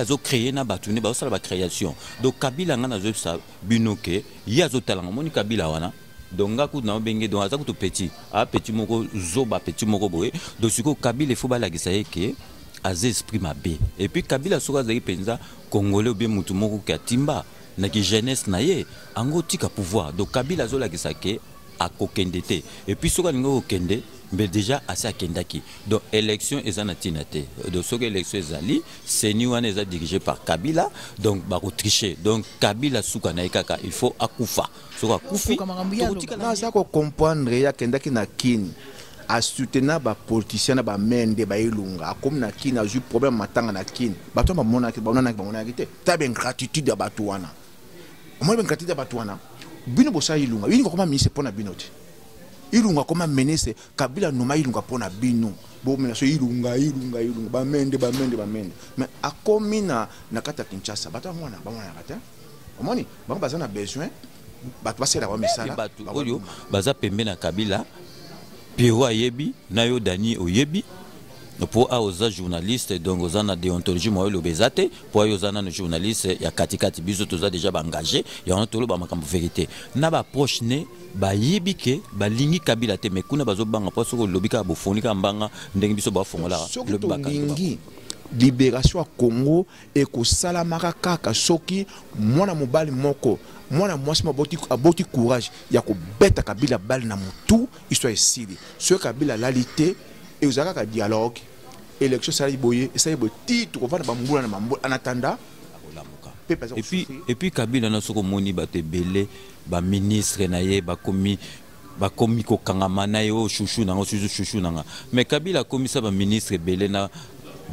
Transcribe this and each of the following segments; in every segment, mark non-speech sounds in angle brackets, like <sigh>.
kabila azocreye na bato nde bazosala bacréation donc kabila ngai nazoyebisa bino ke ye azotalanga. Moni kabila wana donc nga kutu naobenge donc aza kutu petit. Aa petit moko zoba petit moko boye. Donc sikoyo kabila efo balakisa ye ke aza esprit mabe. Epuis kabila soki azalaki mpenza congolais obie motu moko ke atimba naki jeunesse na ye ango tika pouvoir. Donc kabila azolakisa ke akokende te. Epuis soki alingi kokende mais déjà asi akendaki donc élection eza na ntina te donc soki élection ezali seni wana eza dirigé par kabila. Donc bakotriche donc kabila suka na ye kaka il faut akufa soki akufi Suka makambo ya tokotika na naza kocomprendre ye akendaki na kini asoutenir bapoliticien na bamende baelunga akomi na kini azwi problème matanga na kini bato wana bamonaki bamonaki te ta baingratitude ya bato wana omoni baingratitude ya bato wana bino bosala ilunga ilinga koma ministre mpo na bino te ilunga koma ministre kabila noma ilunga mpo na bino bomena so ilunga ilunga ilunga. Bamende bamende bamende mais akomi na na kati ya kinshasa bato bamwana bamonaka te omoni bango baza na besoin bato basalaka bamisala bato oyo baza pembe na kabila piero ayebi na yo dani oyebi mpo awa oza journaliste donc oza na déontologie mwa oloba eza te. Mpo ayo oza nano journaliste ya katikati biso toza deja baengage yango toloba makambo vérité. Na baproche ne bayebi ke balingi kabila te. Mais kuna bazobanga mpo soki olobi kaka bofoni kaka mbanga ndenge biso bafongolaka soki tolingi libération ya congo ekosalamaka kaka. Soki mwana mobali moko mwana mwasi mo aboti, courage ya kobeta kabila bale na motu histoire esili. Soki kabila alali te ezala kaka dialogue élection esali boye esali boye ti tokovanda bambula na bambula pepe aza epuis epuis kabila na soki omoni bato ebele baministre na ye bakomi bakomi kokangama na ye oyo shushu nanga susu shushu nanga mais kabila akomisa baministre ebele na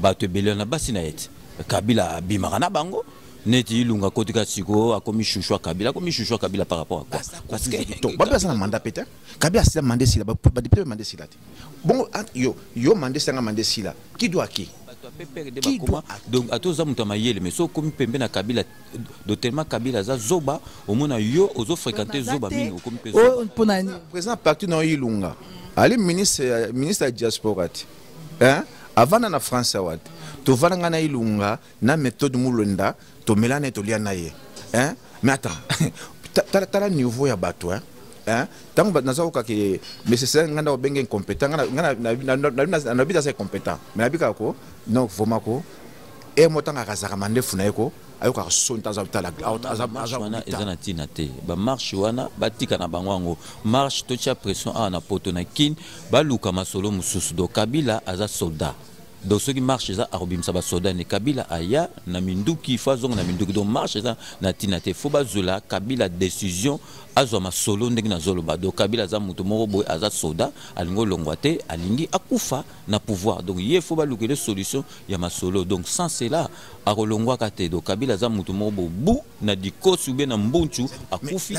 bato ebele na basi na ye te kabila abimaka na bango neti ilunga kotika sikoyo akomi shushu ya kabila akomi shushu ya kabila par rapport à quoi? Parce que to babe aza na mandat pe te kabila asila manda esila badepute manda esila te. Bongo ant- yo yo manda esilanga manda esila ki do aki bato apeperde Qui bakoma doit- donc ata oza moto ya mayele mais so okomi pembe na kabila do tellement kabila aza zoba omona yo ozofréquente zoba mingi okomi mpe na nini? Président parti na yo ilunga. Ali ministre ya- ministre ya diaspora te. Hein? avanda na france awa te tovanda ngai na ilunga na méthode mulonda tomela na ye tolia na ye. Hein? mais attends <laughs> ta- tala niveau ya bato hein? ntango naza kokake nécessaire ngai nda kobenge incompétent ngai na- ngai na- na- na- na- nabi naza incompétent. Mais nabi kaka ko donc vraiment ko e mo ntango akazaka mandefu na ye ko ayokaka soni ta aza tala marche wana eza na ntina te. Bamarshe wana batika na bango yango. Marshe totya pression awa na poto na kini baluka masolo mosusu. Do kabila aza soldat donc soki marshe eza akobimisa basoldat ne kabila aya na minduki fo azonga na minduki donc marshe eza na ntina te fo bazwela kabila décision azwa masolo ndenge nazoloba donc kabila aza moto moko boye aza soldat alingi olongwa te alingi akufa na pouvoir. Donc ye fo balukele solution ya masolo donc sans cela akolongwaka te donc kabila aza moto moko bobu na dikosi ubie na mbunchu akufi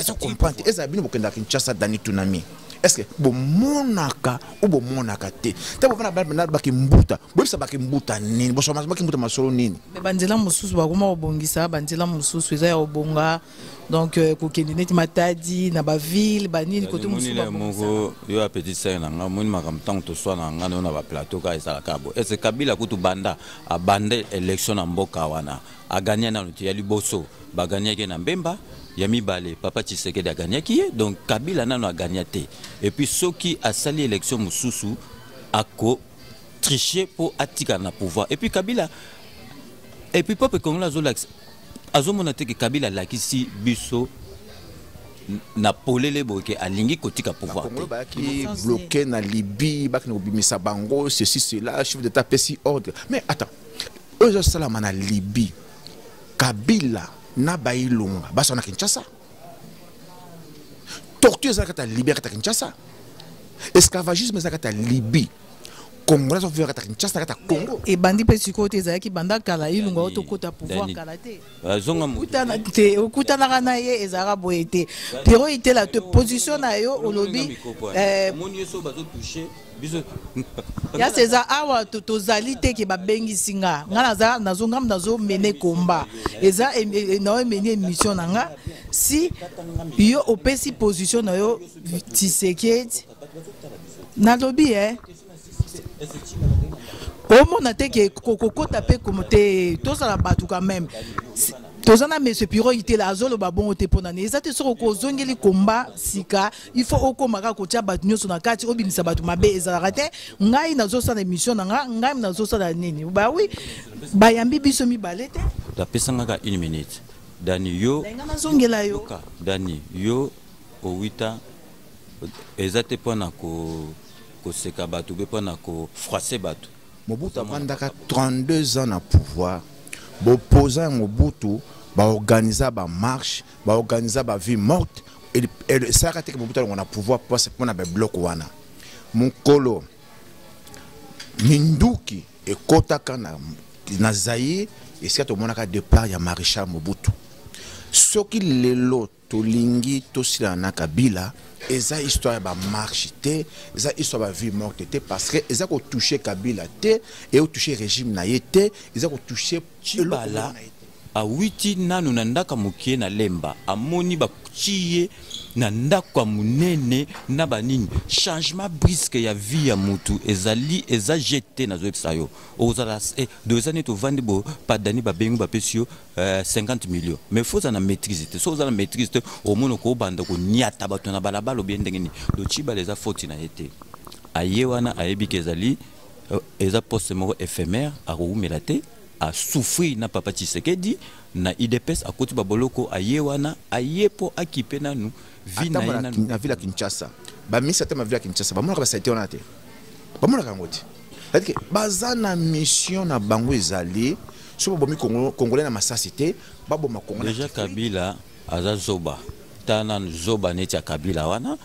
ezala bino bokendaka kinshasa dani tunami? Estce bomonaka o bomonaka te? Te bovanda bana baki mbuta. Boyebisa baki mbuta nini? Bosoma baki mbuta masolo nini? Me banzela mosusu bakoma kobongisa banzela mosusu eza ya kobonga. Donc euh, kokende neti matadi na baville banini kote mosusu monile babongisa moko yo apeti sere na nga moni makambo ntango toswana na nga nayo na baplateau kaka ezalaka bo. Ese kabila kutu banda abanda élection na mboka wana agania nano te ya liboso baganiaki ye na mbemba ya mibale papa tshisekedi aganiaki ye donc kabila nano agania te epuis soki asali élection mosusu ako triche mpo atikala na pouvoir. Epuis kabila epuis peuple congolais azolakisa azomona te ke kabila alakisi biso na polele boye ke alingi kotika pouvoir bayaki bloke na libye bakende kobimisa bango ceci cela chef d'état apesi ordre. Mais attends oyo ezosalama na libye kabila na bailunga basala na kinshasa. Torture ezala kata libye kata kinshasa. Esclavagisme eza kata libye congolais azovivre kata kinshasa na kata congo. Ebandi mpe sikoyo te ezalaki banda kala ilunga oyo tokota pouvoir kala te. Te okutanaka na ye ezalaka boye te. Pero itela te position na yo olobi eh, omoni ye so bazotouche biso <laughs> yasi eza awa to- tozali te ke babengisi nga nga naza nazo nga nazomene komba. Eza em- e- naomeni émission na nga. Si yo opesi position na yo tisekedi nalobi e omona te ke kokokota mpe komo te tozala bato quand même. Toza na monsieur piro itela azoloba bongo te mpo nani. Eza te soki okozongeli komba sika il faut okóma kaka kotia bato nyonso na kati obimisa bato mabe ezalaka te. Ngai nazosala émission na nga ngai nazosala nini? Bawi bayambi biso mibale te. Tapesangaka une minute. Dani yo ngai nazongela yo. Dani yo owita eza te mpona ko- koseka bato mpe mpona kofroise bato. Mobutu avandaka 32 ans na pouvoir. Bopoza ya mobutu baorganiza bamarche baorganiza bavie morte. Esalaka teke mobutu alongo na pouvoir mpasi mpona babiloko wana. Mokolo minduki ekɔtaka na, na zaire esika tomonaka départ ya maréchal mobutu. Soki lelo tolingi tosila na kabila eza histoire ya bamarche te eza histoire ya bavie morte te parce que eza kotouche kabila te eotouche régime na ye te eza kotouche cibala awiti nanu na ndako ya mokie na lemba. Amoni batie ye na ndako ya monene na banini changement briske ya vie ya mutu ezali eza jete nazoyebisa yo. Ozala eh, do eza neti ovandi bo padani babengi bapesi yo eh, 50 million mais fo oza na maîtrise te so oza na maîtrise te omoni okobanda koniata bato na balabala obiye ndenge nini. Do cibala eza foti na ye te. Aye wana ayebi ke ezali euh, eza poste moko éphémère akowumela te asouffrir na papa tshisekedi na idps akoti baboloko aye wana aye mpo akipe nanu vi na ye na ville ya kinshasa. Bamisi ata ma ville ya kinshasa bamonaka basalite wana te bamonaka yango te cetadire baza na mission na bango ezali so babomi Congo- congolais na masasi te baboma congolais deja kabila aza zoba. Tala na zoba neti ya kabila wana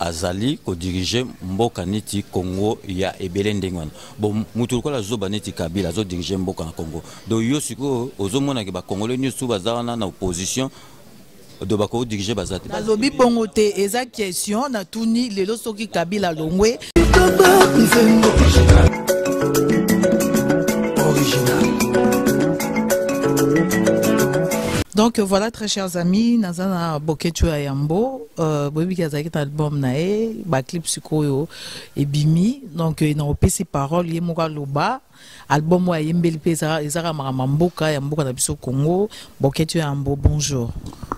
azali kodirige mboka neti congo ya ebele ndenge wana. Bon mutu lokola zoba neti kabila azodirige mboka na congo. Donc yo sikoyo ozomonake bakongolais nyonso baza wana na opposition do bakodirige baza te. Nalobi bongo te eza question natuni lelo soki kabila longwe donc voilà très chers amis naza na boketu ya yambo euh, boyebiki azalaki na album na ye baclip sikoyo ebimi donc na opesi parole ye moko aloba album oyo ayembeli mpe eza- ezaka makambo mboka ya biso congo. Boketu ya yambo bonjour.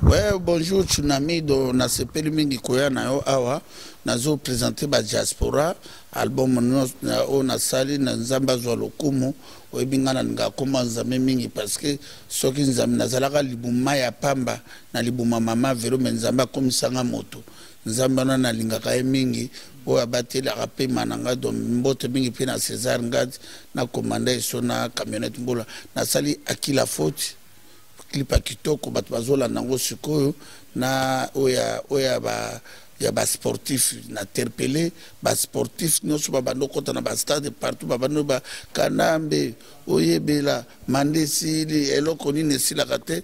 Ouais bonjour tsunami do nasepeli mingi koya na yo awa. Nazopresente badiaspora album na- oyo nasali na nzambe azwa lokumu oyebi ngai nalinga akoma nzambe mingi parce que soki nzambe nazalaka libuma ya pamba na libuma mama velo me nzambe akomisanga moto. Nzambe wana nalingaka ye mingi oyo abatelaka pema na ngai don mbote mingi mpe na césar ngadi na komanda eso na camionnette mbola. Nasali akila faute clip ya kitoko bato bazolanda yango sikoyo na oyo ya- oyo ya ba ya basportif na interpele basportif nyonso babanda okɔta na bastade partout babanda bakanambe oyebela mande esili eloko nini esilaka te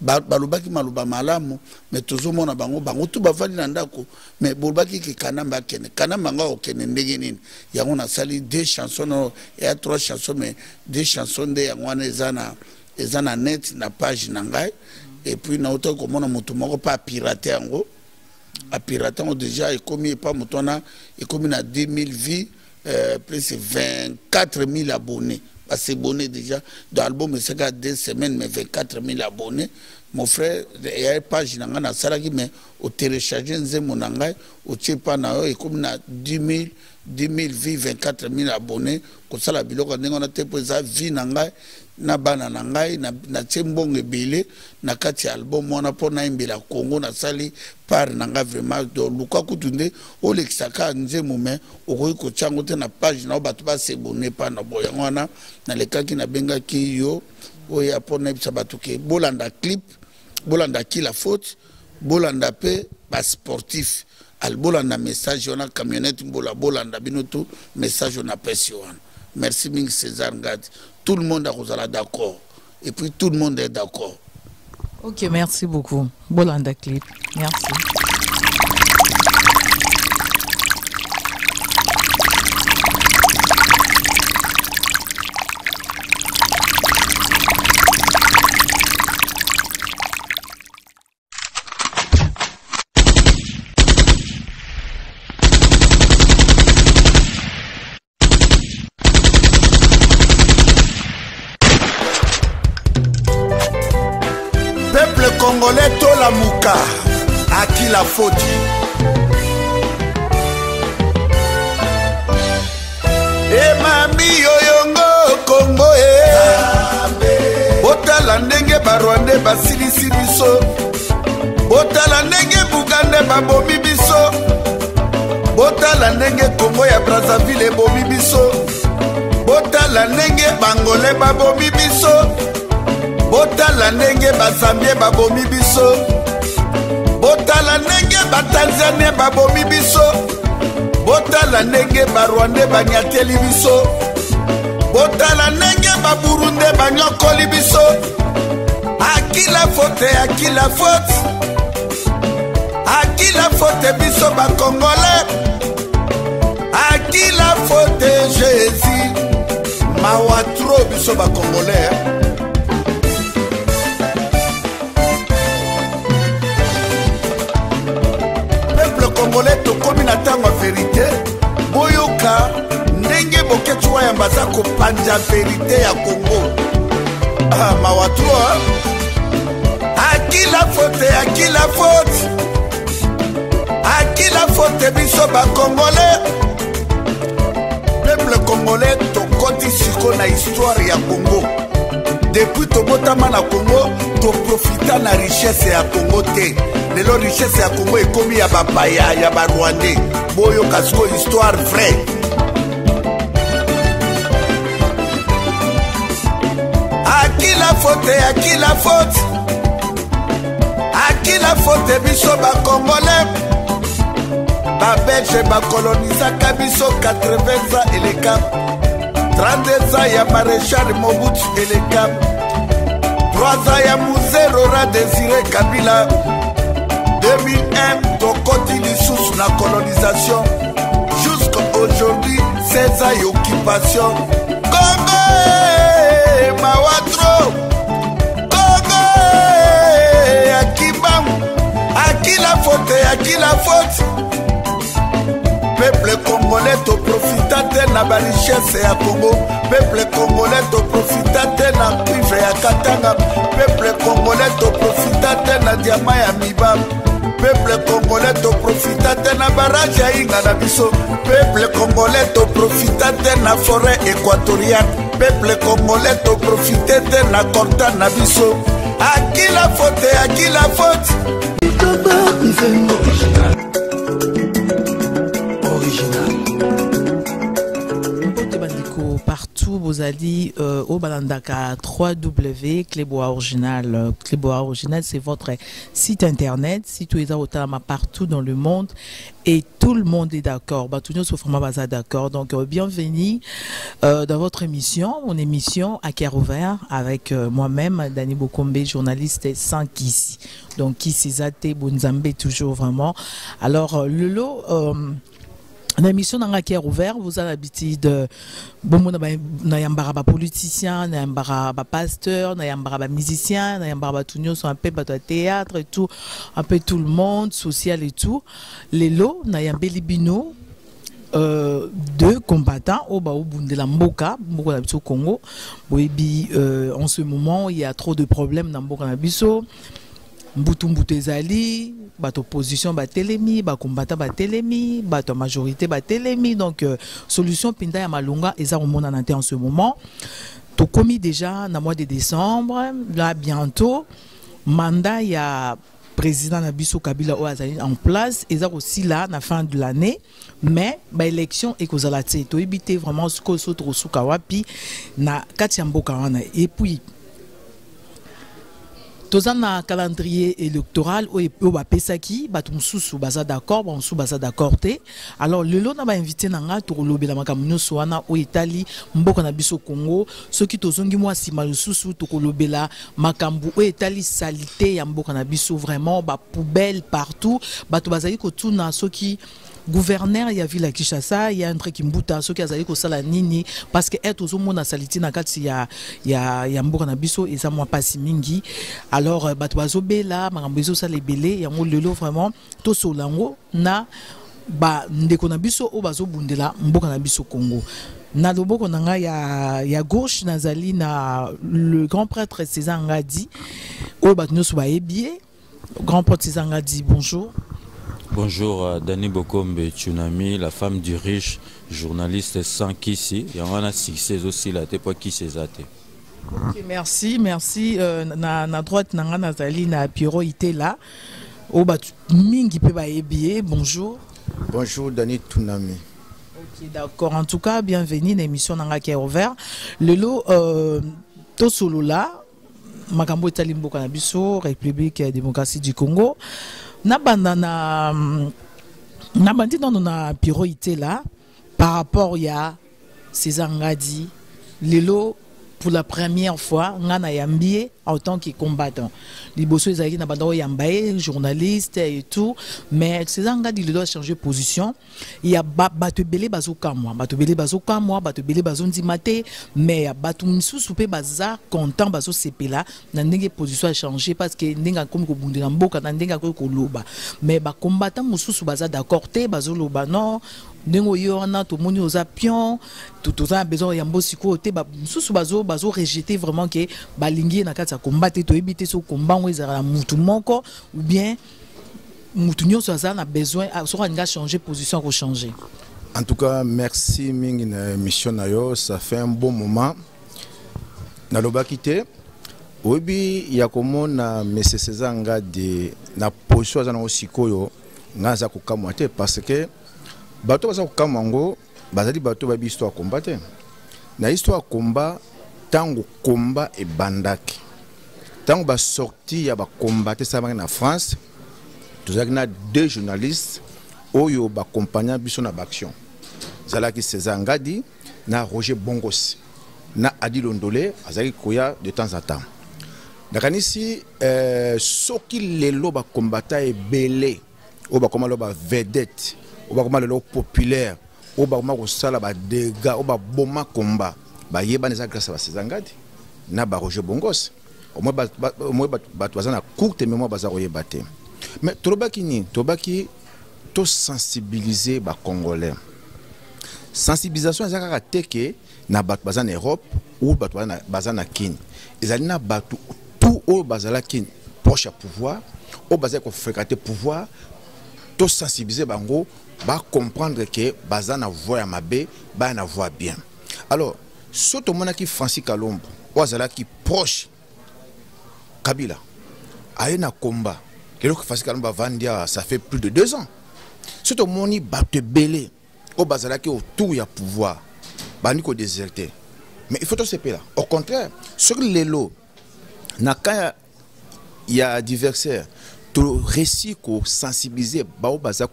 ba- balobaki maloba malamu me tozomona bango bango tu bavandi na ndako me bolobaki ke kanamba akende. Kanamba nga okende ndenge nini? Yango nasali deux chansons no eya trois chansons mais deux chansons nde yango wana eza na eza na net na page na ngai. Epuis nautaki komona moto moko mpe apirate yango apirate yango déjà ekomi epa moto wana ekomi na 10 000 vie euh, plus 24 000 abonnés. Basebonné déjà. Dans album esaka deux semaines mais 24 000 abonnés. Mon frère eya page na ngai nasalaki mais otélécharge nzembo na ngai otie epa na yo ekomi na 10 000 10 000 vie 24 000 abonnés kosala biloko ndenge wana te mpo eza vie na na bana na ngai na- natie mbongo ebele na kati ya album wana mpo nayembela congo nasali part na ngai vraiment. Do luka kutu nde olekisaka nzembo me okoki kotia yango te na page na yo bato basebone mpa na bo yango wana nalekaki nabengaki yo oyo mpo nayebisa bato ke bolanda clip bolanda kila faute bolanda mpe basportif bolanda message wana camionnette mbola bolanda bino tu message wana apesi wana. Merci mingi césar ngadi tout le monde akozala d'accord et puis tout le monde est d'accord Ok, merci beaucoup. Bolanda Clip. Merci. Bakongole tolamuka. Akila foti emami yoyongo kongo e botala ndenge barwande basilisi biso. Botala ndenge bugande babomi biso. Botala ndenge kongo ya brazaville ebomi biso. Botala ndenge bangole babomi biso botala ndenge bazambie babomi biso. Botala ndenge batanzanie babomi biso. Botala ndenge barwande banyateli biso. Botala ndenge baburunde banyokoli biso. Akila fote akila fote akila fote biso bakongole akila fote jésus. Mawa tro biso bakongole congolais tokomi na ntango ya verité boyoka ndenge boketu waya baza kopanja verité ya kongo ah, mawa tro akila fote akila fote akila fote biso bakongole peuple congolais tokoti siko na histoire ya kongo depuis tobotama na kongo toprofita na richesse ya kongo te. Lelo richesse ya kongo ekomi ya bapaya ya barwandais boyoka siko histoire vrai akila fote akila fote. Akila fote biso bakongole babelge bakolonisaka biso 80 ans eleka 32 ans ya maréchal mobutu eleka 3 ans ya muzerora désiré kabila. 2001 tokoti lisusu na colonisation. Jusqu'à aujourd'hui 16 ans ya occupation. Congo eh, mawatro. Congo eh, akimbangu akila fote akila fote peuple congolais toprofita te na barichesse ya congo. Peuple congolais toprofita te na cuivre ya katanga. Peuple congolais toprofita te na diama ya mibam. Peuple congolais toprofita te na barage ya inga na biso. Peuple congolais toprofita te na forêt équatoriale. Peuple congolais toprofite te na corta na biso. Akila fote akila fote bandeko partout bozali euh, au balandaka 3w cleboa original. Euh, cleboa original c'est votre site internet. Site où eza otalama partout dans le monde et tout le monde est d'accord. Bato nyonso vraiment baza d'accord. Donc euh, bienvenue euh, dans votre émission mon émission à cœur ouvert avec euh, moi-même Dani Bokombe journaliste sans Kisi donc Kisi Zate Bonzambe toujours vraiment. Alors euh, le lot euh, na émission nanga cœur ouvert vous avez l'habitude bomona na yambaka bapoliticien na yambaka bapasteur na yambaka bamusicien na yambaka bato nyonso bato ya théâtre et tout un peu tout le monde social et tout. Lelo na yambeli bino euh, deux combattants au baobundela mboka mboka na biso congo. Euh, en ce moment il y a trop de problèmes na mboka na biso mbutu mbutu ezali bato opposition batelemi bakombata batelemi bato ya majorité batelemi. Donc euh, solution mpenza ya malonga eza komonana te en ce moment. Tokomi déjà na mois de décembre là bientôt mandat ya président na kabila oyo azali en place eza kosila na fin de l'année mais baélection ekozala te. Toyebi te vraiment sikoyo so tokosuka wapi na kati et puis toza na calendrier électoral oyo oyo bapesaki bato mosusu baza d'accord bamosusu baza d'accord alors lelo na bainvité na nga tokolobela makambo nyonso wana oyo etali mboka na biso congo. Soki tozongi mwa nsima lisusu tokolobela makambo oyo etali salite ya mboka na biso vraiment partout. Bato bazali kotuna soki gouverneur ya ville ya kinshasa ya andre kimbuta soki azali kosala nini parce que ete ozomona saliti na kati ya, ya, ya mboka na biso eza mwa mpasi mingi. Alors euh, bato bazobela makambo ezosala ebele yango lelo vraiment tosola yango na bandeko na biso oyo bazobundela mboka na biso congo. Na loboko na ngai ya, ya gauche nazali na le grand prêtre césar ngadi oyo bato nyonso bayebi ye. Grand prêtre césar ngadi bonjour Bonjour à Dani Bokombe Tsunami, la femme du riche, journaliste sans Kisi. Il y en a succès aussi là, t'es pas qui c'est ça. t'es. Ok, merci merci euh, na, na droite na nazali na piro itela oyo bato mingi mpe bayebi ye bonjour bonjour dani tunami Ok, d'accord. En tout cas, bienvenue dans l'émission Nanga qui est ouvert. Lelo, euh, tosolola, makambo biso, République ya démocratie du Congo. Na banda na na bandi nano na itela par rapport ya César Ngadi. Lelo pour la première fois nga na yambi ye en tant que combattant. Liboso ezalaki na banda oyo yamba ye journaliste et tout. Mais césar ngadi lelo achange position ya ba- bato ebele bazokamwa bato ebele bazokamwa bato ebele bazondima te mais ya bato misusu mpe baza content bazosepela na ndenge position achange parce que ndenge akomi kobundela mboka na ndenge akoki koloba. Mais bakombatant mosusu baza d'accord te bazoloba non ndenge oyo wana tomoni oza pion to- toza na besoin ya mbosi sikoyo te mosusu bazo bazo rejete vraiment ke balingi ye na kati ya komba te toyebi te so komba ngo ezala na mutu moko ou bien mutu nyonso aza na besoin a- soki alingi achange position akochange En tout cas, merci mingi na émission na yo, ça fait un bon moment. Nalobaki te oyebi ya komona mese César Ngadi na position aza nango sikoyo nga aza kokamwa te parce que bato baza kokamwa yango bazali bato bayebi histoire ya komba te. Na histoire ya komba ntango komba ebandaki. Ntango basorti ya bakomba te esalamaki na france tozalaki na deux journalistes oyo bakompagna biso na baaction ezalaki césar ngadi na roger bongos. Na adi londole azalaki koya de temps en temps. Nakanisi eh, soki lelo bakombata ebele oyo bakoma lelo bavedete oyo bakoma lelo populaire oyo bakoma kosala badega oyo baboma komba bayebana eza grâce ya baseza ngadi na baroger bongos. Omoi bat- bat- omoi bat- bato baza na courte mémoire baza koyeba te. Mais tolobaki nini? Tolobaki tosensibilize bacongolais sensibilisation eza kaka te ke na bato baza na europe ou bato baza na- kini ezali na bato tout oyo bazalaki proche ya pouvoir oyo bazali kofréquente pouvoir tosensibilize bango bacomprendre ke baza na voi ya mabe baya na voi ya bien. Alors so tomonaki francis kalombo oyo azalaki proche kabila aye na komba. Lelo francis kalombo avandi awa ça fait plus de deux ans. So tomoni bato ebele oyo bazalaki autour ya pouvoir bandi kodéserte mais il faut tosepela au contraire soki lelo na ka ya, ya toréussi kosensibilize bao baza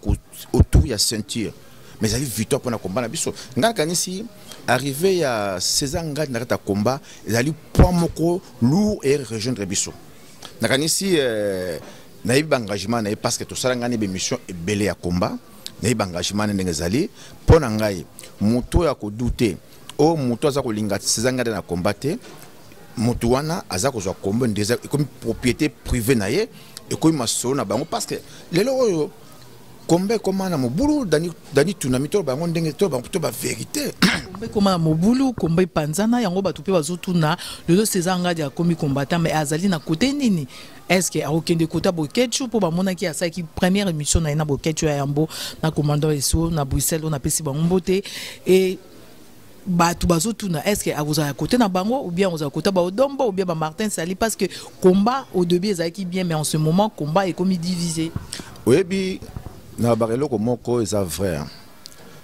autour ya ceinture. Mais ezali victoire mpona komba na biso ngai arrivé ya césar ngadi na kati ya komba point moko lourd e rejoindre biso. Nakanisi eh, nayebi baengagement na ye parce que tosala ngai na bemission ebele ya komba nayebi baengagement na ndenge ezali. Mpo na ngai moto oyo akodu te oyo moto aza kolinga césar na komba te moto wana aza kozwa kombo ekomi propriété privé na ye ekomi masolo na bango parce que lelo oyo komba ekoma na mobulu dani, tunami to bango ndenge to bavérité <clears throat> komba ekoma na mobulu komba epanzana yango bato mpe bazotuna. Lelo césar ngadi akomi combattant mais azali na kote nini? Estce akokende kota bokecu mpo bamonaki asalaki première émission na ye na bokecu ya yambo na commandant eso na bruxelles oyo napesi bango mbote e bato bazotuna. Estce akozala kote na bango ou bien akozala kota baodombo ou bien bamartin sali? Parce que combat au début ezalaki bien mais en ce moment combat ekomi divisé. Oyebi na bakeloko moko eza vrai hein.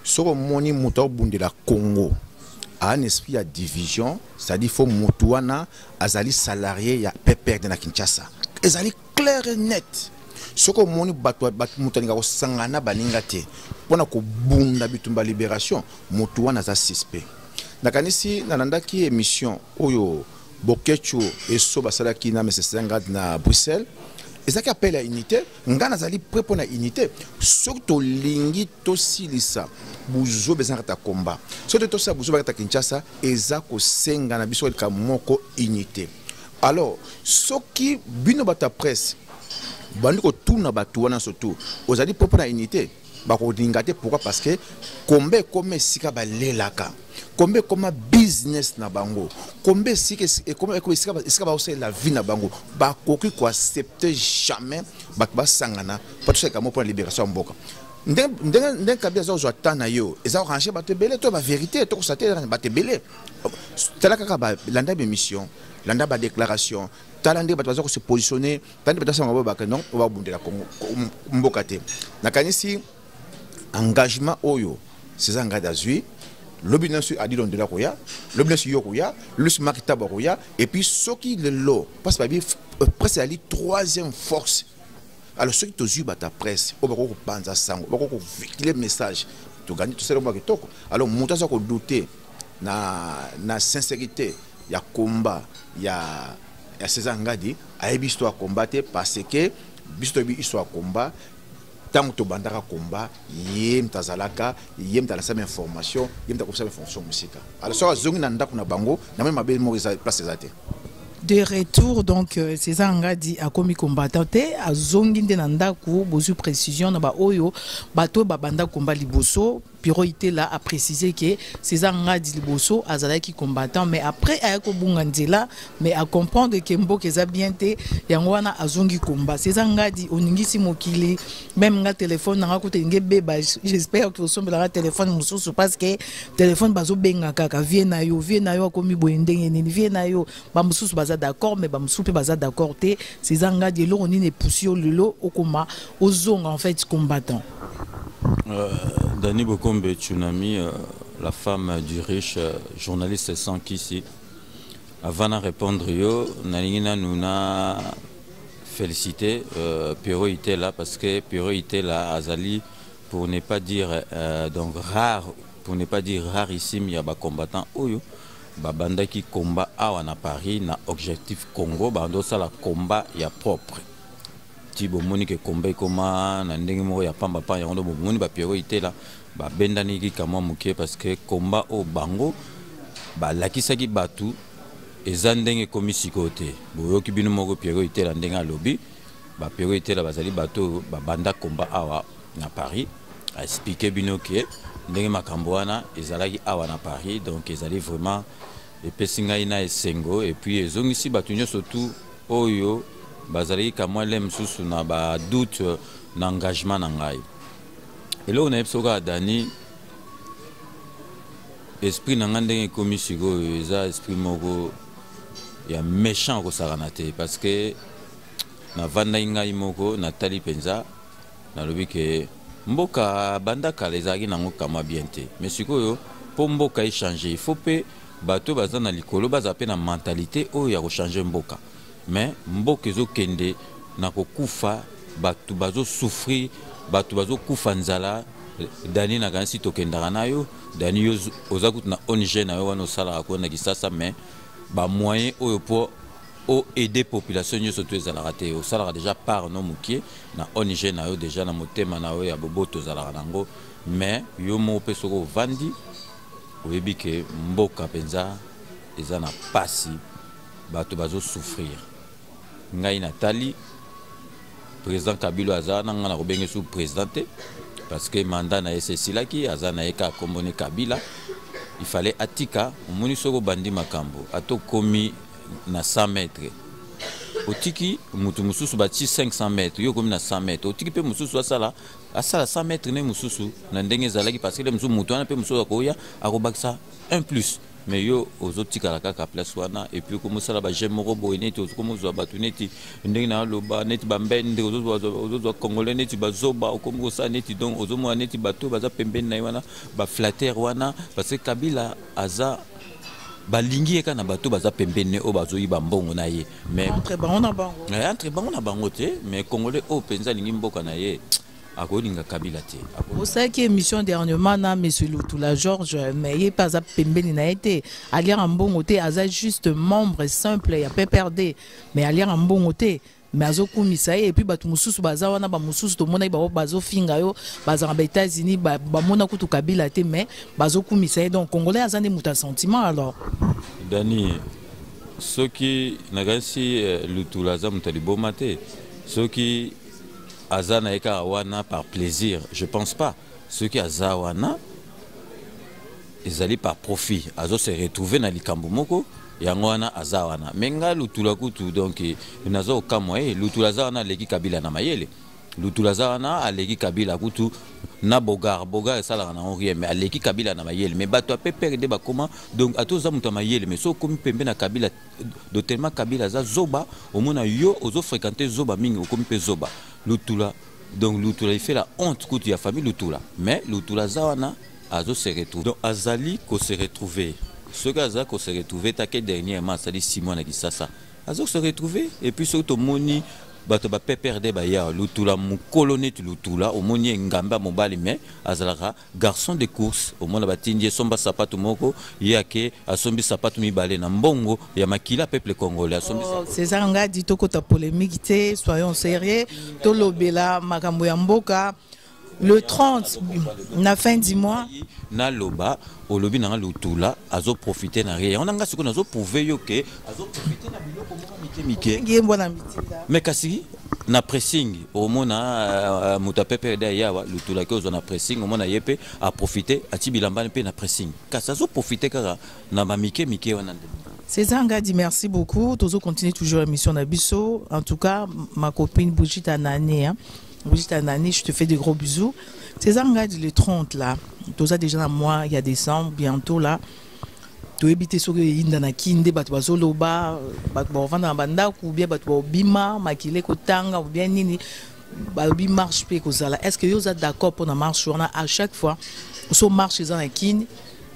soki omoni moto akobundela congo aa na esprit ya division c'est-à-dire fo azali salarié ya pprd na kinshasa. Ezali clair et net soki omoni bato moto alinga kosangana na baninga te mpona kobunda bitumba libération motu wana aza suspect. Nakanisi nalandaki émission oyo bokecho eso basalaki na mesesengad na bruxelles. Ezalaki appel ya unité ngai nazali pre mpo na unité soki tolingi tosilisa buzoba eza ya komba. Soki te tosala buzoba kati ya kinshasa eza kosenga na biso elika moko unité. Alors soki bino bato ya presse bandi kotuna bato wana surtout. Ozali mpo mpo na unité. Te. Pourquoi? Parce que komba ekoma esika balelaka. Komba ekoma business na bango. Komba esika esika baosalela vie na bango. Bakoki koaccepte jamais bato basangana. Po tosaleka mo mpona libération ya mboka. Ndenge kabila aza kozwa temps na yo. Eza orange bato ebele. To bavérité tokosa te kaka balanda bémission landa badéclaration tala bato baza kose positionne tala ndenge bato basanga babaka non obabundela mboka te. Nakanisi engagement oyo césar ngadi azwi lobi nyonso adi londela koya lobi nyonso yo koya lusi makitabo koya et puis soki lelo parce babi presque ali troisième force. Alors soki tozwi bato ya presse oyo bakoki kopanza sango bakoki kovéhicule message togandi tosala mwa kitoko alors moto aza kodute na, na sincérité ya komba ya, ya césar ngadi ayebi histoire ya komba te parce que biso toyebi komba ye information ye moto akosala mosika. Alors bango na meme mabe moko place eza de retour donc euh, césar ngadi akomi combattant te azongi nde na ndako bozwi précision na bato babanda komba liboso Piro Itela a précisé que César Ngadi Liboso azalaki combattant mais après aya kobunga nzela mais à comprendre que mboka eza bien te yango wana azongi komba César Ngadi oningisi mokili même nga téléphone nanga kote nge beba. J'espère que osombelaka téléphone mosusu parce que téléphone bazobenga kaka. Vie na yo vie na yo akomi boye ndenge nini. Vie na yo bamosusu baza d'accord mais bamosusu mpe baza d'accord te. César Ngadi eloko nini epusi yo lelo okoma ozonga en fait combattant Euh, Dani Bokombe Tsunami, euh, la femme du riche euh, journaliste sans ici, avant de répondre, yo, Nalingina nous a félicité. Était là parce que Pierrot était là, Azali, pour ne pas dire donc rare, pour ne pas dire rarissime, il y a des combattants Oyo. Babanda qui combat à Paris, na objectif Congo, bando ça la combat y a propre. Ti bomoni ke komba ekoma na ndenge moko ya pamba pa yango ndo bomoni bapiero itela babendaniki kamwa moke parce que komba oyo bango balakisaki bato eza ndenge ekomi sikoyo te. Boyoki bino moko piero itela ndenge alobi bapiero itela bazali bato oyo babanda komba awa na paris. Aexplike bino ke ndenge makambo wana ezalaki awa na paris donc ezali vraiment epesi ngai na esengo epuis ezongisi bato nyonso tu oyo bazalaki kamwa le mosusu na badoute na engagement na ngai. Eloko nayebi soki kaka dani esprit na ngai ndenge ekomi sikoyo eza esprit moko ya méchant kosakana te parce que navandaki ngai moko natali mpenza nalobi ke mboka banda kala ezalaki nango kamwa bien te. Mais sikoyo mpo mboka echange il faut mpe bato baza na likolo bazala mpe na mentalité oyo ya kochange mboka me mboka ezokende na kokufa bato bazosouffrir bato bazokufa nzala. Dani nakanisi tokendaka na yo. Dani yo oza kutu na ong na yo wana osalaka kuna na kisasa me bamoyen oyo mpo oaide population nyonso to ezalaka te. Osalaka déjà part no mokie na ong na yo déjà na motema na yo ya boboto ozalaka nango me yo moko mpe soki ovandi oyebi ke mboka mpenza eza na pasi bato bazosouffrir ngai natali. Président kabilo aza na ngai na kobenge su président te parce que mandat na ye sesilaki aza na ye kaka komboni kabila. Il fallait atika omoni soki obandi makambo ata okomi na 100 mètre otiki mutu mosusu batie 500 mètre yo okomi na 100 mètre otiki mpe mosusu asala asala 100 mètre ne mosusu na ndenge ezalaki parce que le mosusu motu wana mpe mosusu akoya akobakisa 1 plus mais yo ozotikala kaka place wana epuis okomosala bageme moko boye neti okomozwa bato neti ndenge na aloba neti bambende ozozwa congolais neti bazoba okomi kosala neti donc ozomona neti bato baza pembeni na ye wana baflatere wana parce que kabila aza balingi ye kaka na bato baza pembeni ne oyo bazoyiba mbongo na ye. Mais bango entre bango na bango te mais congolais oyo mpenza alingi mboka na ye akolinga kabila te. Osalaki émission dernièrement na monsieur lutula george mais ye mpe aza pembeni na ye te aliaka mbongo te aza juste membre simple ya pprd mais aliaka mbongo te mais azokumisa ye epuis bato mosusu baza wana bamosusu tomonaki bango bazofinga yo bazala ba états-unis bamona kutu kabila te mais bazokumisa ye donc congolais aza nde moto ya sentiment alors. Dani soki nakanisi lutula aza moto ya liboma te soki aza na ye kaka wana par plaisir. Je pense pas. Soki aza wana ezali par profit. Azose retrouve na likambo moko yango wana aza wana me ngai lutula kutu donc naza kokamwa ye lutula aza wana aleki kabila na mayele. Lutula kabila kutu na bogar bogar esalaka nango rien mais aleki kabila na mayele. Mais bato ape perde bakoma donc ata oza moto mayele mais so okomi pembe na kabila do tellement kabila aza zoba omona yo ozofréquente zoba mingi okomi mpe zoba lutula. Donc lutula il fait la honte kutu ya famille lutula. Mais lutula aza wana azose retrouve donc azali kose retrouve soki aza kose retrouve take dernièrement asali six mois na kisasa azokose retrouve et puis soki tomoni bato bapeperde baya lutula mokolo neti lutula omoni ye ngambe ya mobali me azalaka garçon de course. Omona batindi ye somba sapato moko ye ake asombi sapato mibale na mbongo ya makila peuple congolais asombi Oh, césar ngadi tokota polémique te soyons sérieux. Tolobela makambo ya mboka le 30 na fin du mois. Naloba olobi nanga lutula azoprofite na rien. Yango nanga sikoyo nazoprouve yo ke azoprofite na biloko moko mike mike. Ye me kasi na pressing omona moto apeperde ayawa lutulaki ozwa na pressing omona ye mpe aprofite atie bilambani mpe na pressing. Kasi azoprofite kaka na bamike mike wana nde. César ngadi merci beaucoup. Tozo continuer toujours émission na biso. En tout cas ma copine brigitte anane hein. Je te fais des gros bisous. César ngadi le 30 là toza déjà na mois ya décembre bientôt là toyebi te soki eyinda na kini nde bato bazoloba bato bakovanda na bandako ou bien bato baobima makila ekotanga ou bien nini balobi marche mpe ekozala est ce que yo oza d'accord mpona marche wana à chaque fois so marche eza na kini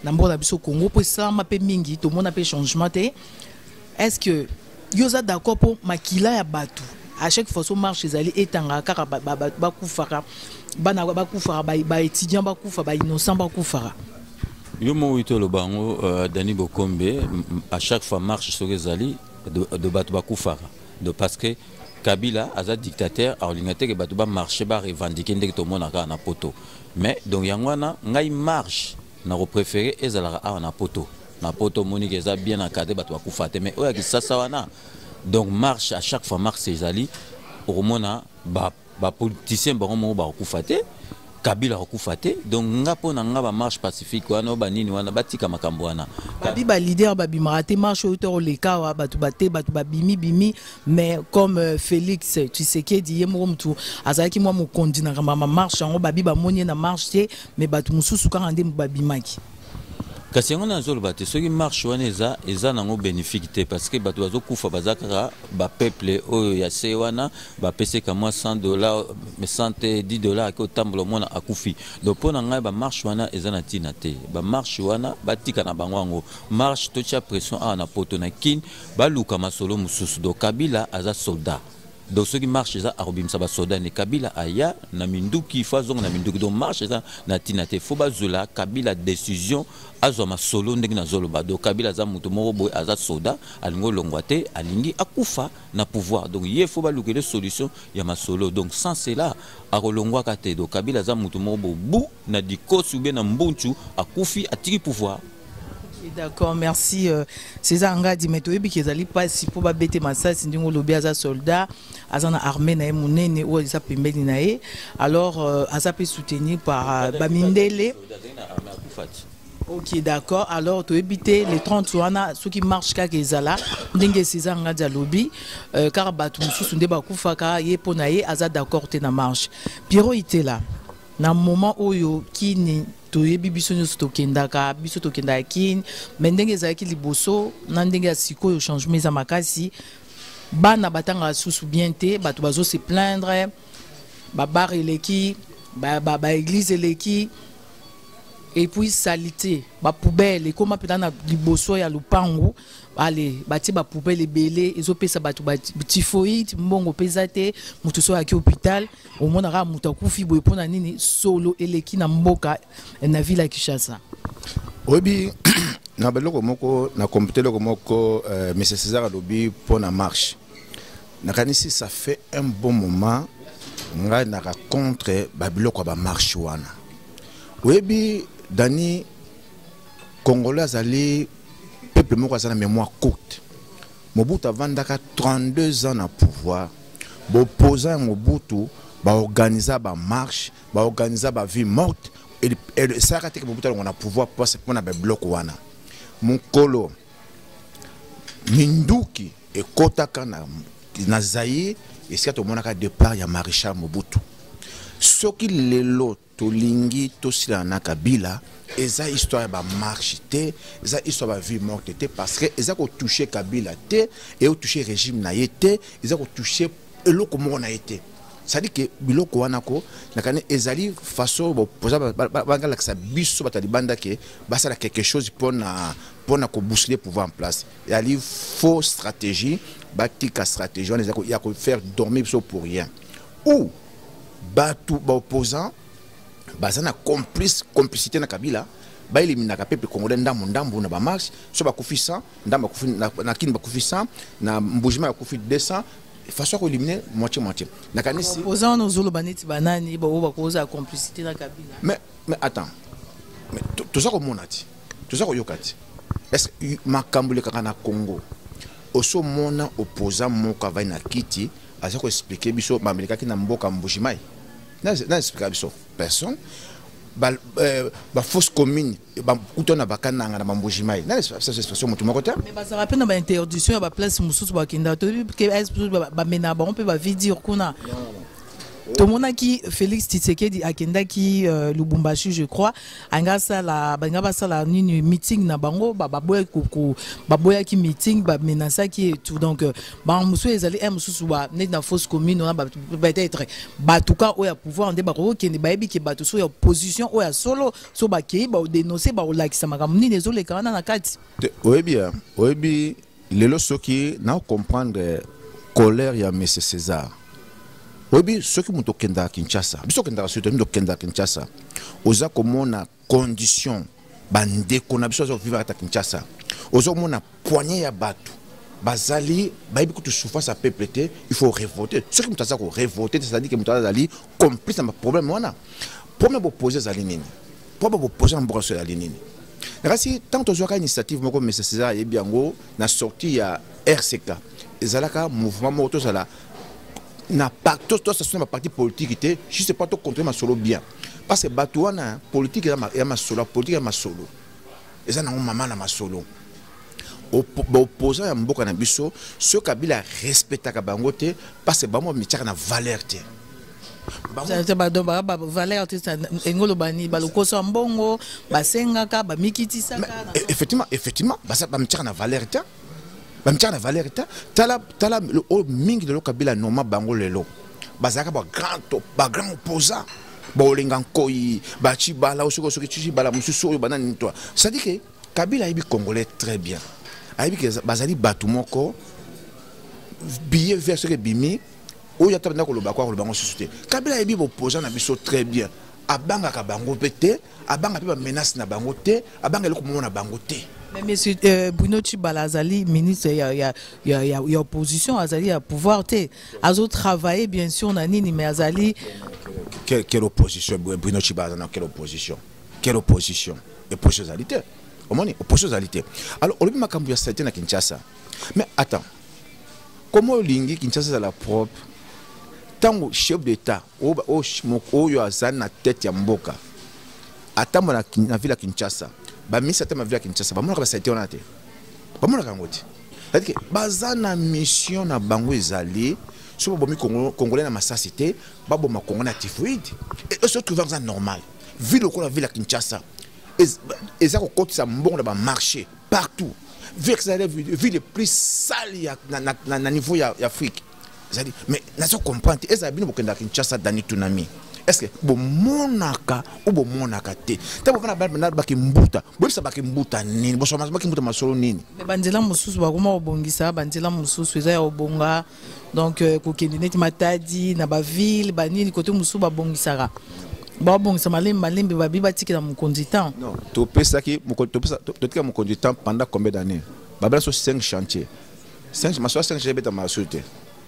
na mboka na biso congo mpo esalama mingi changement est ce que yo oza d'accord mpo makila ya bato à chaque fois so marche ezali etangaka kaka ba- ba- bato bakufaka bana bakufaka ba- baétudiant bakufa bainnocent bakufaka yo moko wi toloba yango uh, dani bokombe à chaque fois marche soki ezali de, de bato bakufaka de parce que kabila aza dictateur aolinga teke bato bamarche barevendike ndenge tomona kaka na poto mais donc yango wana ngai marche nakopréféré ezalaka awa na poto na poto omoniki eza bien encadré bato bakufa te mais oyo ya kisasa wana donc marche à chaque fois marche ezali okomona bapoliticien bango moko bakokufa te kabila akokufa te donc nga mpo na nga bamarche pacifique. Wana banini wana batika makambo wana. Babi balider babimaka marche oyo to oleka awa bato bate bato babimibimi mais comme euh, félix tshisekedi ye moko motu azalaki mwa mokondi na kamba mamarche yango babi bamoni ye na marche te mais bato mosusu kaka nde babimaki kasi yango nazoloba te soki marche wana eza eza nango bénéfique te parce que bato bazokufa baza kaka bapeuple oyo ya se wana bapeseka mwa 100 dollar mais 100 te 10 dollar ake otambola omona akufi. Donc mpo na ngai bamarche wana eza na ntina te. Bamarche wana batika na bango yango. Marche totya pression awa na poto na kini baluka masolo mosusu. Donc kabila aza soldat donc soki marche eza akobimisa basoda ne kabila aya na minduki fo azonga na donc marche eza na te kabila décision azwa masolo ndenge nazoloba donc kabila aza aza soda alingi olongwa te alingi akufa na pouvoir. Donc ye fo balukele solution ya masolo donc sans cela akolongwaka te donc kabila aza moto moko boye bu na dikosi mbunchu akufi pouvoir d'accord merci euh, césar ngadi me toyebiki ezali mpasi mpo babete masasi ndenge olobi aza soldat aza na armée oyo eza alors euh, aza mpe soutenir par euh, bamindele. Ok d'accord. Alors toyebi te le 30 wana soki marche kaka ezala ndenge euh, mosusu d'accord na marche. Piero itela na moment toyebi biso nyonso tokendaka biso tokendaka kini me ndenge ezalaki liboso na ndenge ya sikoyo changement eza makasi bana batangaka susu bien te bato bazose plaindre babar eleki baeglise ba, ba eleki epuis salite bapoubele ekóma mpenza na liboso ya lopango ale batie bapoubele ebele ezopesa bato batifoide mbongo mpe eza te moto so ayaki hôpital boye mpona nini solo eleki na mboka na ville ya kinshasa. Oyebi <clears throat> na biloko moko na kompute eloko moko euh, m césar alobi mpo na marche. Nakanisi ça fait un bon moment ngai naka contre babiloko ya bamarche wana. Oyebi dani congolais azali peuple moko aza na mémoire courte. Mobutu avandaka 32 ans na pouvoir. Bopoza ya mobutu baorganiza bamarche baorganiza bavie morte. Esalaka teke mobutu alongo na pouvoir mpona babiloko wana. Mokolo minduki ekɔtaka na, na zaire. Esika tomonaka départ ya maréchal mobutu soki lelo tolingi tosilana na kabila eza histoire ya bamarche te eza histoire ya bavie morte te parce que eza kotouche kabila te eotouche régime na ye te eza kotouche eloko moko na ye te. Cestadi ke biloko wana ko nakani ezali façon bopoza bangalakisa biso bato ya libanda ke basala quelque chose mpona mpona kobousculer pouvoir en place. Ezali faux stratégie batika stratégie wana ya kofaire dormir biso pour rien. Ou bato baopposant baza na complice complicité na kabila. Baeliminaka peuple congolais ndambo ndambo na bamarche so bakufi 100 ndambo na kini bakufi 100 na mbujima bakufi 200 façon ya koélimine moitié. Moitié nakanisi ozoloba neti banani bao bakozala complicité na kabila. Mais mais attends. Mais toza komona ti toza koyoka ti est ce makambo elekaka na congo? Osomona opposant moko avai na kiti aza koexplike biso bamelekaki na mboka mbujimai na explika biso personne bafausse commune bakuta na bakananga na bambujimai na expression motu moko te bazalaka mpe na bainterdiction ya baplace mosusu bakenda toyebi bamena bango mpe bavidire kuna tomonaki félix tisekedi akendaki uh, lubumbashi je crois anga asala balinga basala nini meeting na bango baboyaki meeting bamenasaki etu donc uh, bango mosusu ezali un mosusu neti na fausse commune wana peut-être batuka oyo ya pouvoir nde bakokokende bayebi ke bato so ya opposition oyo ya solo so bakei baodénonce baolakisa makambo. Nini ezoleka wana na kati? Oyebi oyebi lelo soki naocomprendre colère ya monsieur césar oyebi soki moto okendaka kinshasa biso okendaka toyebi tokendaka kinshasa oza komona condition bandeko na biso aza kovivre ata kinshasa. Oza komona poignet ya bato. Bazali bayebi kutu souffrance ya peuple te il faut révolter. Soki moto aza korévolte te cestadire ke moto azali complice na baproblème wana. Problème bopose ezali nini? Problème bopose na mboka so ezali nini? Kasi ntango tozwaka initiative moko mese césar ayebi yango na sortie ya rck ezalaka mouvement moko tozala na tosasuna baparti politike te juste mpo tocontrole masolo bien. Parce que bato wana politike ya masolo politike ya masolo eza nango mama na masolo baopposant ya mboka na biso so kabila respectaka bango te parce que bango bamitiaka na valeur te. Valeur te engoloba nini balokosa mbongo basengaka bamikitisaka effectivement effectivement bamitiaka na valeur te bamitiaka na valeur te tala mingi lelo kabila noma bango lelo. Bazalaka bagrand opposant. Baolenga nkoi baci bala soki soki tici bala mosusu oyo banani kabila ayebi congolais très bien. Ayebi ke bazali bato moko billet vert soki ebimi oyo ata banda koloba te. Kabila ayebi baopposant na biso très bien. Abangaka bango mpe te abanga mpe bamenace na bango te abanga Mais monsieur euh, Bruno Chibala Azali, ministre, il y a, y, a, y, a, y a opposition, Azali a pouvoir. Azo travailler bien sûr, Nanini, mais Azali. Quelle, quelle opposition, Bruno Chibala, non, quelle opposition Quelle opposition Opposition. Omoni, opposition Azali, te. Alors, on lui m'a cambié à Kinshasa. Mais attends, comment Lingi Kinshasa la propre Tant chef d'État, oyo azali na tête ya mboka, atambola na ville ya Kinshasa, bamisa te mavile ya kinshasa bamonaka basalite wana te. Bamonaka yango te. Cetadike baza na mission na bango ezali so babomi congolais na masasi te baboma congo na typhoïde. Eso trouve eza normal. Ville lokola ville ya kinshasa eza kokotisa mbongo na bamarché partout. Ville ezali ville plus sale na, niveau ya afrique. Ezali mais nazo comprendre te ezala bino bokendaka kinshasa dani tunami est ce que bomonaka o bomonaka te? Ntango bana bana baki mbuta. Boyebisa baki mbuta nini? Bosoma baki mbuta masolo nini? Banzela mosusu bakoma kobongisa banzela mosusu eza ya kobonga donc kokende neti matadi na baville banini kote mosusu babongisaka. Babongisa malembe malembe babi batikela mokonzi temps. Topesaki totika mokonzi temps pendant combien d'années? Babela so 5 chantier masoa 5 chantier ebeta masu te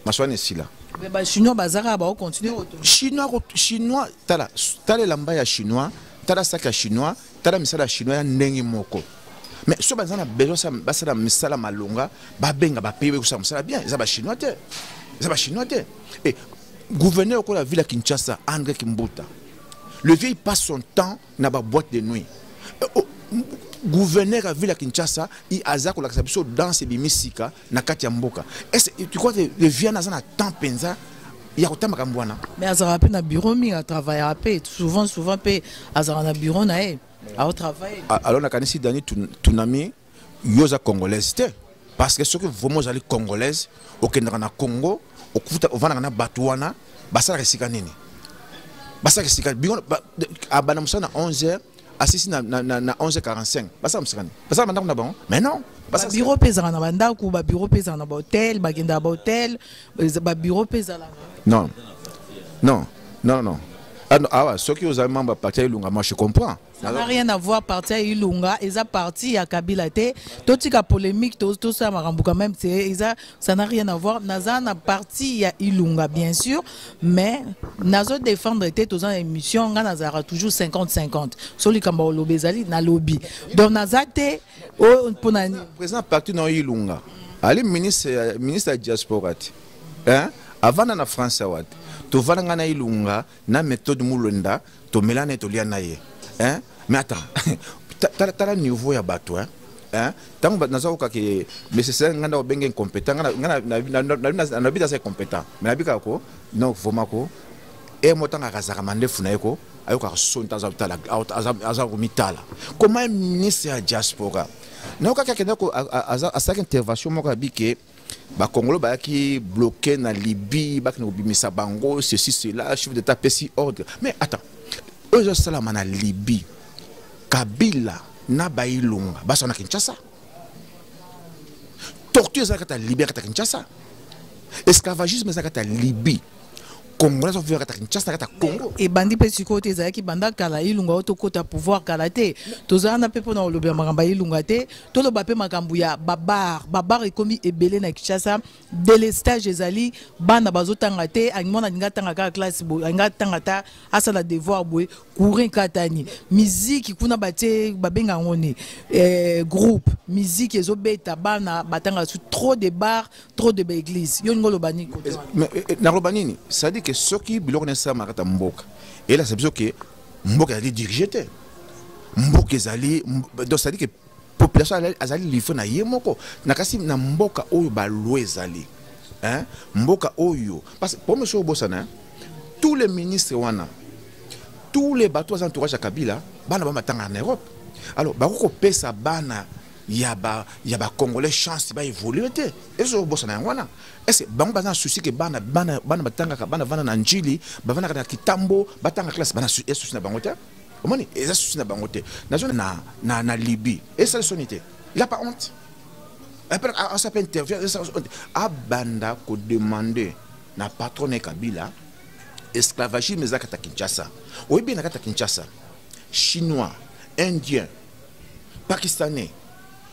masoa na esila bachinois bazaka baocontinue chinois chinois tala tala elamba ya chinois tala saki ya chinois tala misala ya chinois ya ndenge moko. Mais so baza na besoin basala misala malonga babenga bapeyi oyo kosala mosala bien. Eza bachinois te. Eza bachinois te. E gouverneur de la ville à kinshasa andré kimbuta. Le vieil passe son temps na boîte de nuit. Euh, oh, gouverneur ya ville ya kinshasa i aza kolakisa biso danse ebimisika na kati ya mboka. Est tu crois que le vieux aza na temps mpenza ya kotamba makambo wana? Mais azalaka mpe na bureau mingi atravaillaka mpe souvent souvent mpe azalaka na bureau na ye aotravaille alors nakanisi dani tun- tunami yo oza congolaise te. Parce que soki vraiment ozali congolaise okendaka na congo okuta ovandaka na bato wana basalaka esika nini? Basalaka esika de- abanda mosala na 11 heures asisi na, na, na, na 11 45 basala mosika nini basala bandako na bango mais non. Basala babiro mpe ezalaka na bandako babiro mpe ezalaka na bahotel bakendaka bahotel eza- babiro mpe ezalaka non. Non non non ah, non, awa soki ozali membre ya parti ya ilunga moi je comprends. Ça n'a rien à voir parti ya ilunga eza parti ya kabila te totika polémique to- tosala makambo quand même ça n'a rien à voir. Naza na parti ya ilunga bien sûr mais nazodéfendre te toza na émission ngai nazalaka toujours 50 50 so likambo olobi ezali nalobi donc naza te président parti oyo ilunga. Ali ministre ya- ministre ya diaspora te hein? Avanda na france awa te tovanda ngai na ilunga na méthode mulonda tomela na ye tolia na ye mais attends ta- tala niveau ya bato hein? ntango naza kokake nécessaire ngai nda kobenge incompétent nabi naza incompétent mais nabi kaka ko non vraimen ko e mo ntango akazaka mandefu na ye ko ayokaka soni ntango aza komitala koma ye ministre ya diaspora nayokaki akende ko- a- a- aza- asalaki intervention moko abi ke bakongolo bayaki bloke na libye bakende kobimisa bango ceci cela chef d'état apesi ordre. Mais attends oyo ezosalama na libye kabila na bailunga basala na kinshasa? Torture ezala kati ya libye kati ya kinshasa? Esclavagisme eza kati ya libye congolais azovivre kati ya kinshasa ya congo. Ebandi mpe sikoyo te ezalaki banda kala ilunga oyo tokɔta pouvoir kala te. Tozala na mpe mpona kolobela makambo ya ilunga te. Toloba mpe makambo ya babar. Babar ekomi ebele na kinshasa. Delestage ezali bana bazotanga te. Mwana alingi atanga kaka classe boye alingi atanga ta asala devoir boye courant katani. Miziki kuna batie babenga yango ne eh, groupe miziki ezobeta bana batanga su trop de bar trop de baeglise yo ningo oloba nini kote wana? Mais, nakoloba nini? Cestadire ke soki biloko nesalama kati ya mboka elasa biso ke mboka ezali dirige te mboka ezali donc cestadire ke population azali- livre na ye moko na na mboka oyo baloi ezali hein? mboka oyo. Parce que pome so obosana tous les ministres tous les bateaux baza entourage ya kabila bana bama batanga na europe. Alors bakoki kopesa bana ya ba ya bacongolais chance baévolue te ece bango baza na susi ke bana bana batangaka bana vanda na njili bavandaka na kitambo batanga classe bana su- esusi na bango te? Omoni eza susi na bango te. Nazo na, na, na libye esali soni te. Il a pas honte. Après, asa mpe intervient esala honte. Abanda kodemande na patron na ye kabila esclavagisme eza kati ya kinshasa. Oyebi na kati ya kinshasa chinois indien pakistanais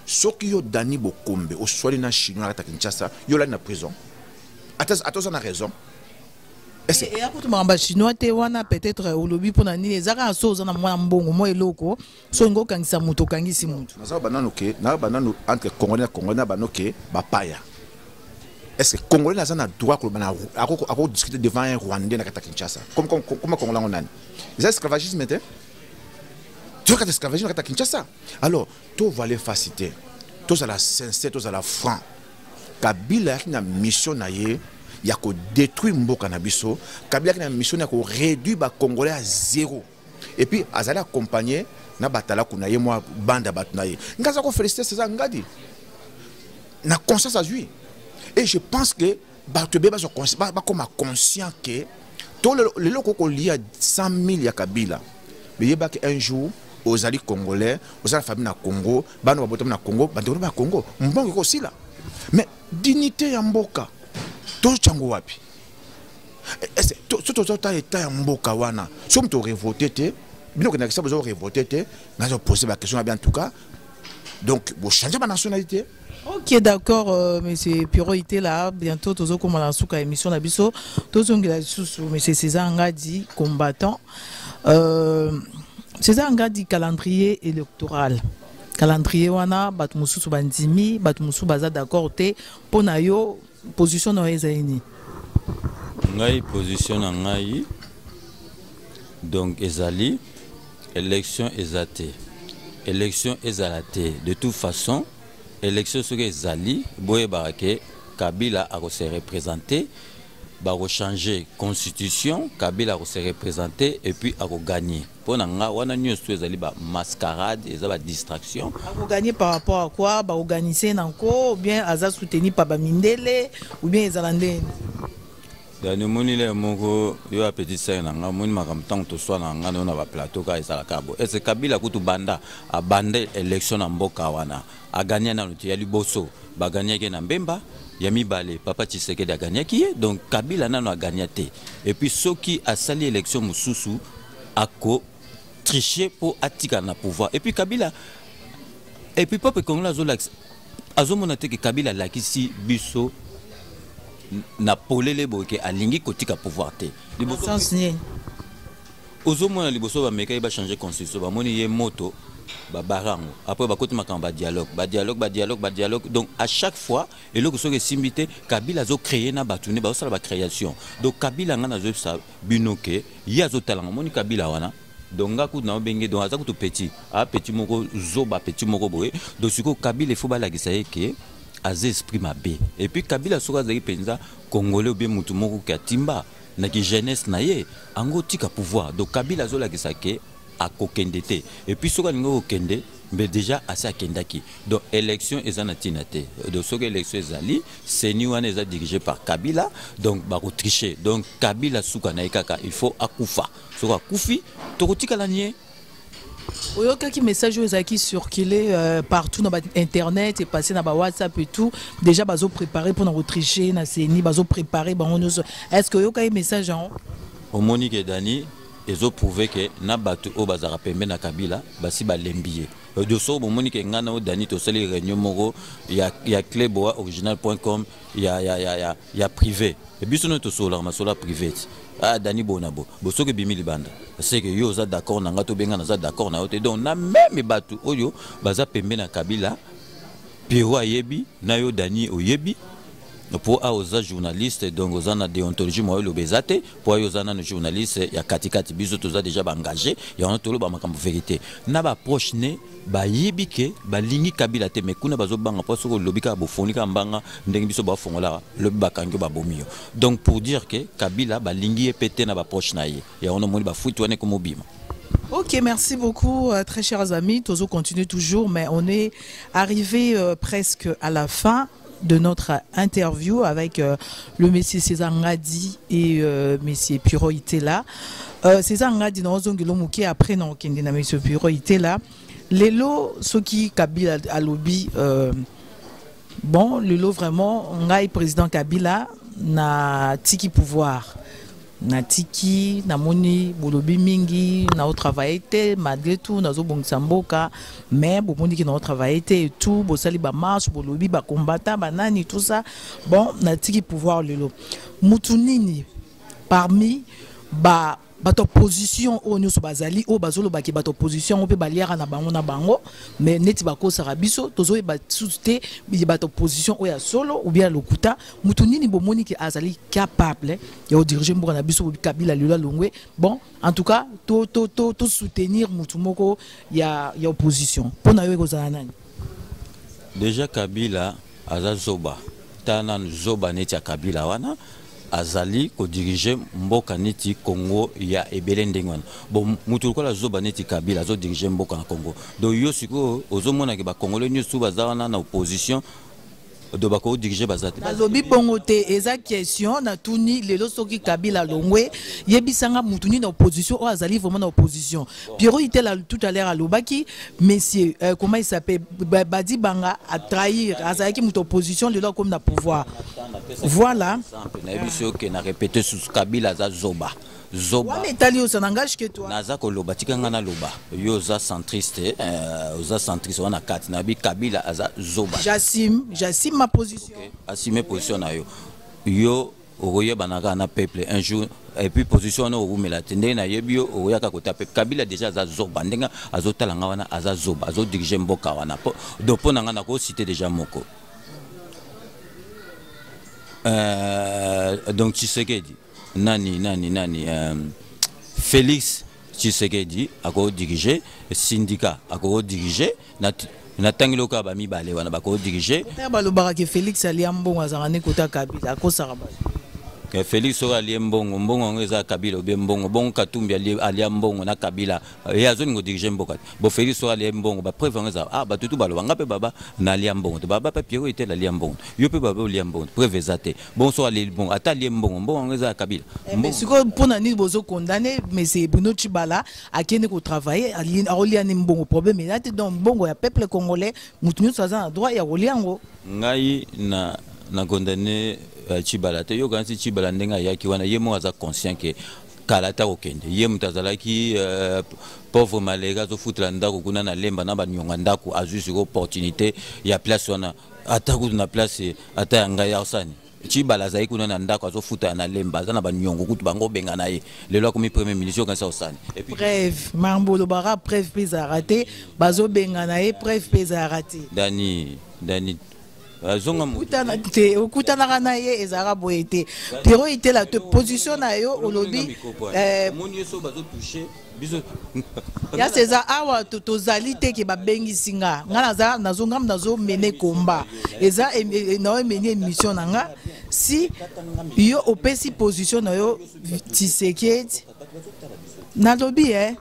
soki yo dani bokombe oswali na chinois ya kinshasa yo olali na prison. Ata ata oza na raison. Eya kutu makambo ya chinois te wana peut-être olobi mpona nini eza kaka so oza na mwana mbongo mwa eloko. So olingi okangisa moto okangisi moto. Naza banano ke naza banano entre congolais na congolais na bano ke bapaya. Est ce que congolais naza na droit koloba na akodiscute devant un rwandais na kati ya kinshasa? Comme congolais yango nani? Eza esclavagisme te ya esclavagisme na kati ya kinshasa alors tovale fasi te tozala sincere tozala franc. Kabila ayaki na mission na ye ya kodétruire mboka na biso kabila ayaki na mission ya koréduire bacongolais à zéro. Et puis azali accompagné na batalaku na ye mwa bande ya bato na ye. Nga aza kofélicité na conscience azwi et je pense que bato ebele bakoma conscient ke to lelo lelo okoki kolia 100 000 ya kabila. Beyebaki un jour ozali congolais oza na famille na congo bana babotami na congo bandeko na bacongo mbongo ekosila mais dignité ya mboka tocyango wapi? So tozota eta ya mboka wana so moto orevote te bino okendaka kisa boza orevote te ngaza opose baquestion na bien en tout cas. Donc bochange banationalité ok d'accord euh, monsieur piro ite là bientôt tozokóma na suka ya émission na biso. Tozongela lisusu monsieur césar ngadi combattant. Euh, césar ngadi calendrier électoral. Calendrier wana bato mosusu bandimi bato mosusu baza d'accord te yo position na yo ezali nini? Ngai position na ngai donc ezali élection eza élection ezala de toute façon élection soki ezali boyebaka ke kabila akose représente bakochange constitution kabila akose représente et puis akoganye mpo na nga wana nyonso ezali bamascarade eza badistraction akoganye par rapport à quoi? Baorganise nanko ou bien aza soutenu par bamindele ou bien ezala ndeni dani omoni le moko yo apeti sere na nga omoni makambo ntango toswana na nga nayo na baplateau kaka ezalaka bo ese kabila kutu banda abanda élection na mboka wana agania nano te ya liboso baganiaki ye na mbemba ya mibale papa tshisekedi aganiaki ye donc kabila nano agania te. Epuis soki asali élection mosusu akotriche mpo atikala na pouvoir. Epuis kabila epuis peuple congolais azolakisa azomona te ke kabila alakisi biso na polele boye ke alingi kotika pouvoir te. Liboso sens nini ozomona liboso bamekaki bachange constitution bamoni ye moto babarango après bakoti makambo badialogue badialogue badialogue badialogue donc à chaque fois eloko soki esimbi te kabila azocréer na bato ne bazosala bacréation donc kabila ngai nazoyebisa bino ke ye azotalanga omoni kabila wana donc nga kutu na obenge donc aza kutu petit. Aa petit moko zoba petit moko boye donc sikoyo kabila efo balakisa ye ke aza esprit mabe epuis kabila soki azalaki mpenza congolais obie motu moko ke atimba naki jeunesse na ye ango pouvoir. Donc kabila azolakisa ke akokende te. Epuis soki alingi kokende mbe déjà asi akendaki. Donc élection eza na ntina te. Donc soki élection ezali seni wana eza dirigé par kabila donc bakotriche. Donc kabila suka na ye kaka il faut akufa. Soki akufi tokotikala ni ye oyokaki message oyo ezalaki circulé euh, partout na bainternet epasse na bawhatsapp et tout déjà bazopréparé mpona kotriche na seni bazopréparé bango nyonso. Est ce que oyokaki message yango? Omoni ke dani ezoprouve ke na bato oyo bazalaka pembe na kabila basi balembi ye. De so bomoni ke ngai na oyo dani tosali réunion moko ya, ya cleboa original com ya, ya, ya, ya, ya privé. Biso no tosololaka masolo ya privé ti ah dani bona bo bosoki ebimi libanda seke yo oza d'accord na ngai tobenga naza d'accord na yo te. Donc na meme bato oyo baza pembe na kabila piero ayebi na yo dani oyebi mpo awa oza journaliste donc déontologie déjà kabila te mais kuna Ok, merci beaucoup, euh, très chers amis. Tozo continue toujours, mais on est arrivé euh, presque à la fin de notre interview avec euh, le monsieur César Ngadi et euh, monsieur Puro Itela. Euh, César Ngadi na ozongelo muke après monsieur Puro Itela. Lelo soki Kabila alobi euh, bon lelo vraiment président Kabila na tiki pouvoir natiki namoni bolobi mingi naotravaille te malgré tout nazobongisa mboka. Mais bomoniki naotravaille te et tout bosali bamarche bolobi bakombata banani tout ça. Bon natiki pouvoir lelo. Mutu nini? Parmi ba bato opposition oyo nyonso bazali oyo bazolobaki bato opposition oyo mpe baliaka na bango na bango. Mais neti bakosaka biso tozoyeba susu te bato opposition oyo ya solo ou bien lokuta. Mutu nini bomoni ke azali capable ya kodirige mboka na biso kabila lelo alongwe bon en tout cas tosoutenir to, to mutu moko ya, ya opposition. Mpo na yo nani? Déjà kabila aza zoba. Nanu zoba neti kabila wana azali kodirige mboka neti congo ya ebele ndenge wana. Bon moto lokola zoba neti kabila azodirige mboka na congo. Donc yo sikoyo ozomonaki bakongole nyonso baza wana na opposition do bakodirige baza te nalobi bongo te eza question natuni lelo soki kabila alongwe yebisanga mutu nini na opposition oyo azali vraiment na opposition. Piero itela tout à l'heure alobaki monsieur euh, comment il s'appelle badi banga atrahir azalaki mutu opposition lelo akomi na pouvoir. Voilà. nayebi so oke na répété susu kabila zoba zoba. Wana etali oyo ça n'engage que toi. Naza koloba tika nga naloba yo oza centriste euh, oza centriste wana kati nayebi kabila aza zoba. J'assume j'assume ma position. Okay. assume position na yo. Yo okoyebana kaka na peuple un jour et puis position wana okumela te. Ndenge nayebi yo okoyaka kota peuple. Kabila déjà aza zoba. Ndenge azotala wana aza zoba. Azodirige mboka wana. Do mpo na nga nakosite déjà moko. Euh, donc tshisekedi nani nani nani euh, félix tshisekedi akodirige syndicat akodirige natangeli okaa bamibale wana bakodirige balobaka ke félix alia mbongo azalaka ne kota kabila akosaka bato félix oyo alie mbongo mbongo yango eza kabila obie mbongo. Bongo katumbi alia mbongo na kabila. Ye azolinga odirige mboka. Te bo félix oyo alie mbongo bapreuve yango eza ah bato tu baloba nga mpe baba nalia mbongo te. Baba mpe piero etele alia mbongo. Te yo mpe baba olia mbongo. Te preuve eza te. Bongo so alie mbongo ata alie mbongo mbongo yango eza ya kabila. Mbongo. sikoyo mpona nini bozokondane mese bruno cibala akende kotravaille ali- akolia ni mbongo. Problème eza te donc mbongo ya peuple congolais motu nyonso aza na droit ya kolia yango. Ngai na na condamné uh, chibala te yoka nsi chibala ndenge ayaki wana ye moko aza conscient ke kala ata kokende. Ye moto azalaki uh, pauvre malere azofutela ndako kuna na lemba na banionga ndako azwi siko opportunité ya place wana. Ata kutu na place ata ya ngai aosani chibala azalaki kuna na ndako azofutela na lemba aza na baniongo kutu bango obenga na ye. Lelo akomi premier ministre Et puis, preuve mambo olobaka preuve mpe ezalaka te bazobengana ye preuve mpe ezalaka te. Dani dani te okutanaka na ye ezalaka boye te. Pero itela te position na yo olobi eh, ya seza <laughs> awa to- tozali te ke babengisi nga. Nga naza nazo nga nazomene komba. Eza em- e- naomeni émission na nga. Si yo opesi position na yo tisekedi nalobi e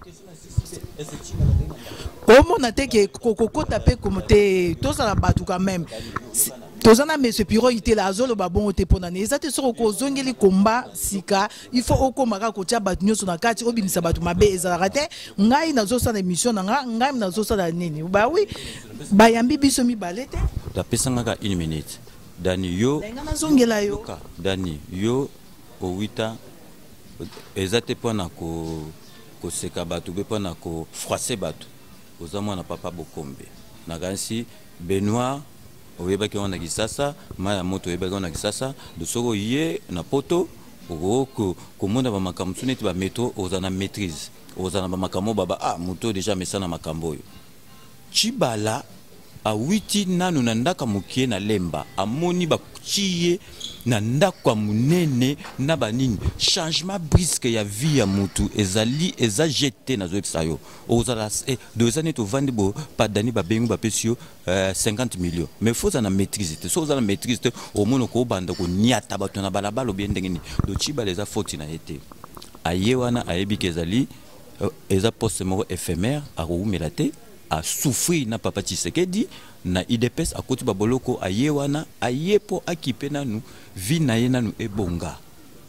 omona te ke ko- kokota mpe komo te tozala bato quand même. Toza na monsieur piro itela azoloba bongo te mpona nini eza te soki okozongeli komba sika il faut okóma kaka kotia bato nyonso na kati obimisa bato mabe ezalaka te. Ngai nazosala émission na nga ngai nazosala nini? Bawi bayambi biso mibale te. Napesangaka une minute. Dani yo ngai nazongela yo. Dani yo owita eza te mpona ko- koseka bato mpe mpona kofroise bato oza mwana papa bokombe. Nakanisi benoir oyebaki yango na kisasa mai ya moto oyebaki yango na kisasa. De soki oye na poto okoki komona bamakambo mosusu neti bametro oza na maîtrise. Oza na bamakambo baba ah moto oyo deja amesana makambo oyo. Chibala awiti nanu na ndako ya mokie na lemba amoni bakuti ye na ndako ya monene na banini. Changement briske ya vie ya mutu ezali eza jete nazoyebisa yo. Ozala eh, do eza neti ovandi bo padani babengi bapesi yo eh, 50 million mais fo oza na maîtrise te so oza na maîtrise te omoni okobanda koniata bato na balabala obiye ndenge nini? Do chibala eza foti na ye te. Aye wana ayebi ke ezali euh, eza poste moko éphémère akowumela te asouffrir na papa tshisekedi na idps akoti baboloko aye wana aye mpo akipe nanu vi na ye nanu ebonga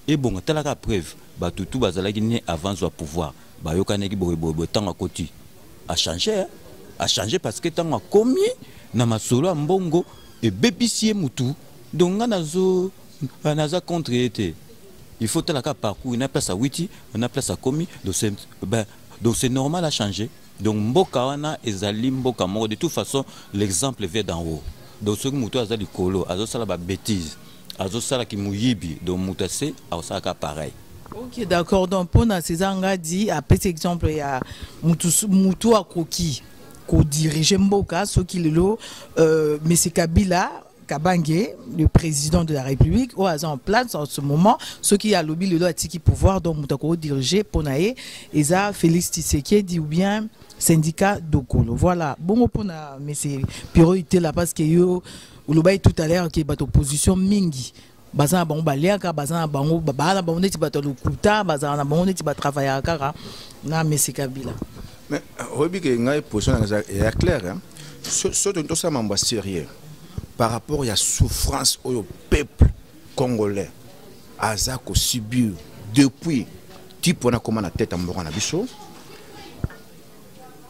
ebonga talaka preuve. Bato tu bazalaki ne avant zwa pouvoir. Bayokanaki boyeboyeboye ntango akoti achange achange parce que ntango akomi na masolo ya mbongo ebebisi ye mutu donc nga nazo naza contre ye te il faut talaka parcours. Na place awiti na place akomi ben, donc c'est normal à changer donc mboka wana ezali mboka moko. De toute façon l'exemple vient d'en haut. Donc soki moto aza likolo azosala babétise azosalaki moyibi donc moto ase akosalaka pareil. Ok d'accord. Donc mpona césar ngadi apesi exemple ya mutu akoki kodirige mboka soki lelo euh, mese kabila kabange le président de la république oyo aza en place en ce moment soki alobi lelo atiki pouvoir donc moto akodirige mpona ye eza félix tisekedi ou bien syndicat dokolo. Voilà. Bongo mpona mese piro itela parce que yo olobaki tout à l'heure ke bato opposition mingi. Baza na bango baliaka baza na bango na ya na bango neti batravaillaka kaka na mesi kabila. Mais ngai position nanga eza- eya claire hein? ya sérieux par rapport ya souffrance oyo peuple congolais aza kosubir depuis koma na tete ya mboka na biso?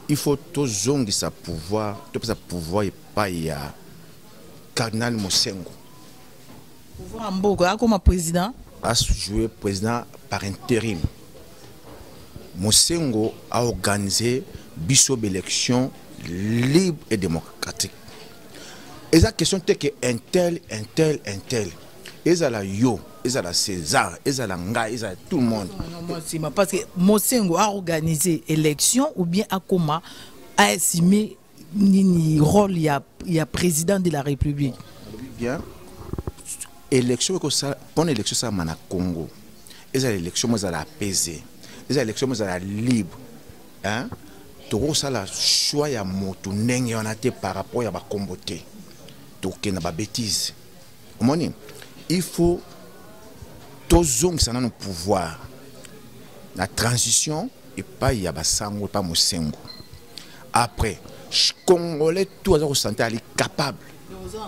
Il faut tozongisa pouvoir topesa pouvoir epai ya cardinal mosengo. Pouvoir mboka akoma président? A joué président par intérim. Mosengo a organisé biso élection libre et démocratique eza question te ke intel intel intel ezala yo ezala césar ezala ngai ezala tout le monde. Nsima parce que mosengo aorganize élection ou bien akoma aasime nini rôle ya, ya président de la république. Bien. Élection ekosala mpona élection esalama na congo. Ezala élection mo ezala apaisé ezala élection mo ezala libre. Hein? tokosala choix ya motu ndenge wana te par rapport ya bakombo te tokokenda babétise omoni il faut tozongisa nano pouvoir na transition epai ya basango epai mosengo après congolais tout aza kosentir ali capable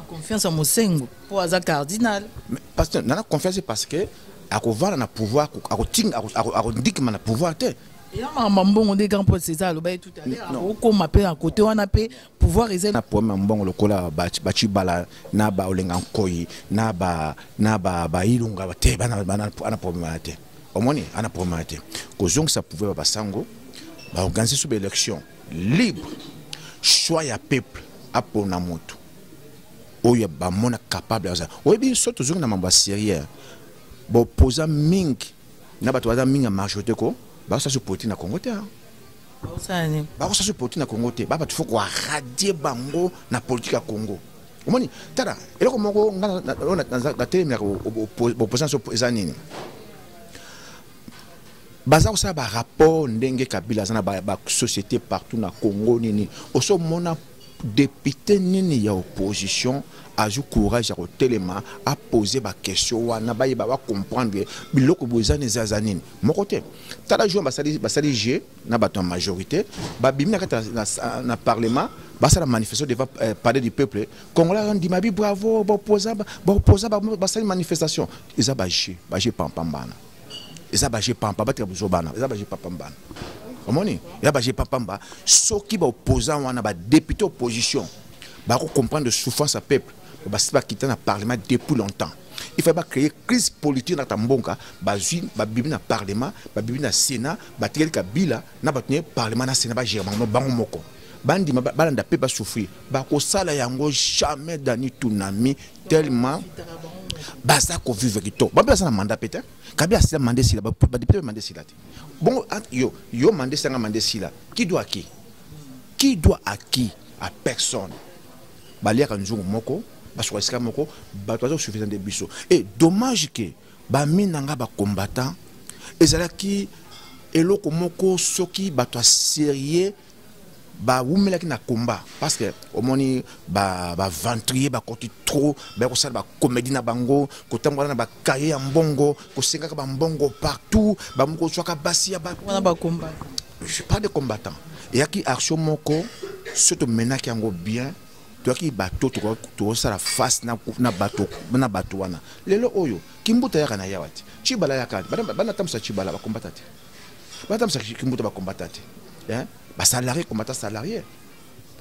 confiance mosengo mpo aza cardinal parce que nana confiance parce que akovanda na pouvoir na pouvoir te eya makambo mbongo nde grand paul césar alobaki tout à l'heure. Akokóma mpe na kote wana mpe pouvoir eza na problème ya mbongo lokola baci- bacibala na baolenga nkoi na ba- na ba- bailunga te ana problème wana te. Omoni ana problème wana te. Kozongisa pouvoir ya basango baorganize so baélection libre. Choix ya peuple apona motu. Oyo bamona capable aza oyebi so tozongi na mambo ya sérieux bopoza mingi na bato baza mingi ya majorité ko bakosala so politique na congo te bakosala so politique na congo te. Ba bato fo koaradie bango na politique ya congo. Omoni tala eloko moko nga na- na- oyo na- naza- natelemelaka boposana so eza nini? Baza kosala barapport ndenge kabila aza na ba- basociété partout na congo nini? Osomona député nini ya opposition azwi courage ya kotelema apose baquestion wana bayeba bacomprendre biloko boye eza eza nini. Moko te tala jour basali basali g na bato ya majorité. Babimi na kati na- parlement basala manifestation devant euh, palais du peuple. Congolais andima bi bravo baopoza baopoza basali manifestation. Eza bag bag pampambana eza baje pampa batika biso bana eza baje pampambana omoni eza baje pampamba soki baopposant wana badéputé opposition bakocomprendre souffrance ya peuple basi bakita na parlement depuis longtemps. Il fallait bacréer crise politique na kata mbonka bazwi babibi na parlement babibi na sénat batikeli kabila na bato nye parlement na sénat bagere bango bango moko. Bandima ba- balanda mpe basouffrir bakosala yango jamais dani tunami tellement baza kovivre kitoko babe baza na mandat mpe te kabi asila manda esila badepute manda esila te. Bongo yo yo manda esilanga manda esila qui doit à qui? Qui doit à qui? À personne. Baliaka nzungu moko basuka esika moko bato nde biso. E dommage ke bamini na nga bacombattant ezalaki eloko moko soki bato ya sérieux bawumelaki na komba. Parce que omoni baventrier ba bakoti trop baya kosala bacomédie na bango kotambola na bakaye ya mbongo kosengaka bambongo partout bamoko kozwaka basi ya ba bakomba je parle de combattant. Eyaki action moko so tomenaki yango bien toyaki bato toko- tokosala face na bato na bato wana. Lelo oyo kimbuta yaka na yawa te. Cibala yaka bana- banatambusa cibala bakombata te. Banatambusa kimbuta bakombata te. Basalarié kombata salarié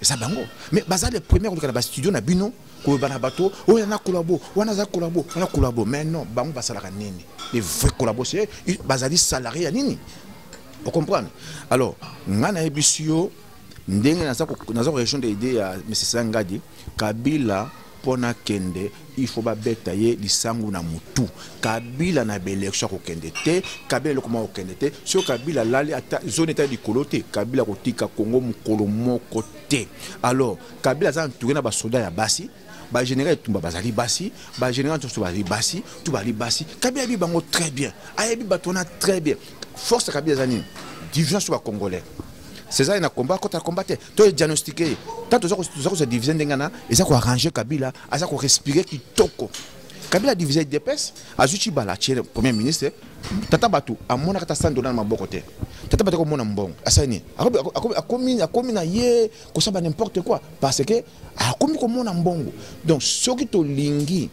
eza bango. Mais baza le premier koleka na bastudio na bino koyeba na bato oyo na kolabo wana aza kolabo wana kolabo. Mais non bango basalaka nini? Les vrai kolabo c'est bazali salarié ya nini? Ocomprendre alors nga nayebi si yo ndenge naza ko- naza korejoindre idée ya mesesa ngadi kabila mpo nakende il faut babeta ye lisangu na motu kabila na baélection akokende te kabila eloko moko akokende te. Soki kabila alali ata zone eta likolo te kabila kotika kongo mokolo moko te. Alors kabila aza entouré na basoda ya basi bagénéral etumba bazali basi bagénéral nyonso bazali basi tu bazali basi. Kabila ayebi bango très bien ayebi bato wana très bien. Force ya kabila eza nini? Division so bacongolais césar na combat kota combat te to ye tant toza ko- toza koza divise ndenge wana eza koarrange kabila? Aza korespire kitoko kabila divise idps azwi cibala atie premier ministre. Tata bato amonaka ta san dola na maboko te tata bato komona mbongo asali nini Akomi- na ye kosaba n'importe quoi. Parce que akomi komona mbongo donc soki tolingi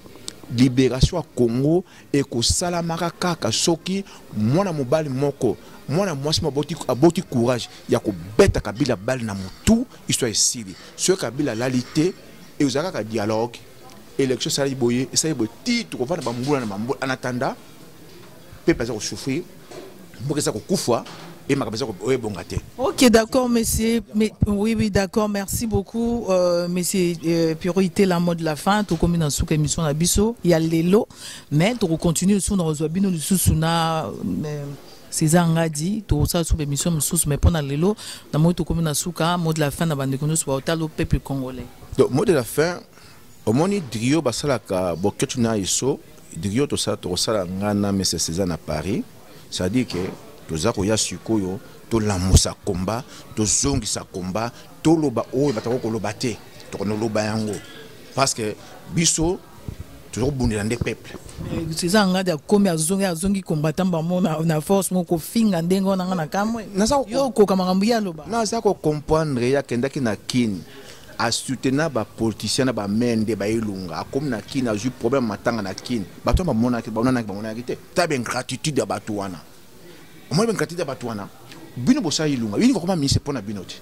libération ya congo ekosalamaka kaka soki mwana mobali moko mwana mwasi aboti- courage ya kobeta kabila bale na motu histoire esili soki kabila alali te ezala kaka dialogue élection esali boye esali boye ti tokovanda bambula na bambula en attendant mpepe aza kosouffrir mboka eza kokufa Ok, d'accord, monsieur. Mais, oui, oui, d'accord. Merci beaucoup, euh, monsieur euh, Priorité, la mode de la fin. Tout comme dans cette émission il y a l'élo. Mais tu continues sur nos webinars, nous seza anga di tokosala so bémission mosusu mais mpo na lelo namoi tokómi na suka mot de la fin na bandeko nyonso baotala peuple congolais. Donc mot de la fin omoni drio basalaka boketu na yeso drio tokosala nga na mese seza na paris. C'est-à-dire ke toza koya sikoyo tolamusa komba tozongisa komba toloba oyo bataka koloba te. Tokona oloba yango. Parce que biso toza kobundela nde peuple. Eza ngadi akomi azongi azongi kombata bango na, force moko kofinga ndenge wana nga na kamwe. Yo okoka makambo ye aloba naza kocomprendre ye akendaki na kini asutena bapoliticien na bamende baelunga akomi na kini azwi problème matanga na kini bato bamonaki bamonaki te. Ta baingratitude ya bato wana. Omoni baingratitude ya bato wana. Bino bosala ilunga ilunga akoma ministre mpo na bino te.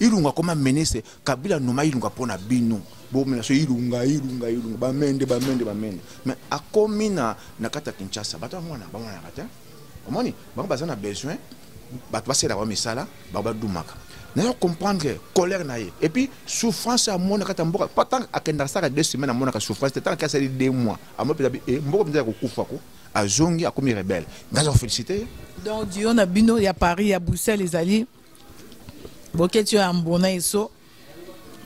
Ilunga akoma ministre kabila noma ilunga mpo na bino bomela so ilunga ilunga ilunga bamende bamende bamende mais akomi na na kati ya kinshasa. Bato bamwana bamonaka te omoni bango baza na besoin. Bato basalaka bamisala bango badumaka naza comprendre colère na ye. Et puis souffrance amona kati ya mboka. Pa tant akendaka saka deux semaines amonaka souffrance. Te tant ke asali deux mois. Amo mpenza eh, mboka mpenza ya kokufako azongi akomi rebelle. Ngai aza kofélicité ye donc dio na bino ya paris ya bruxelles ezali. Boketi oyo ya mbona eso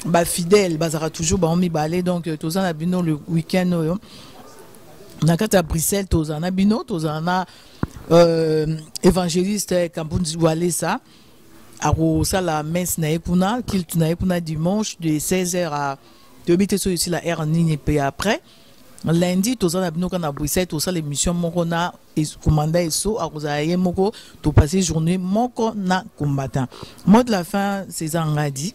bafidèle bazalaka toujours bango mibale donc euh, toza na bino le week-end oyo na kati ya bruxelles tozala na bino tozala na euh, évangéliste kampunzi walesa akosala messe na ye kuna kilte na ye kuna dimanche de 16h à toyebi te soki esila aire nini mpe après. Lundi toza na bino kaka na bruxelles tosala émission moko na commanda eso akozala ye moko topase journée moko na combattant mot de la fin césar ngadi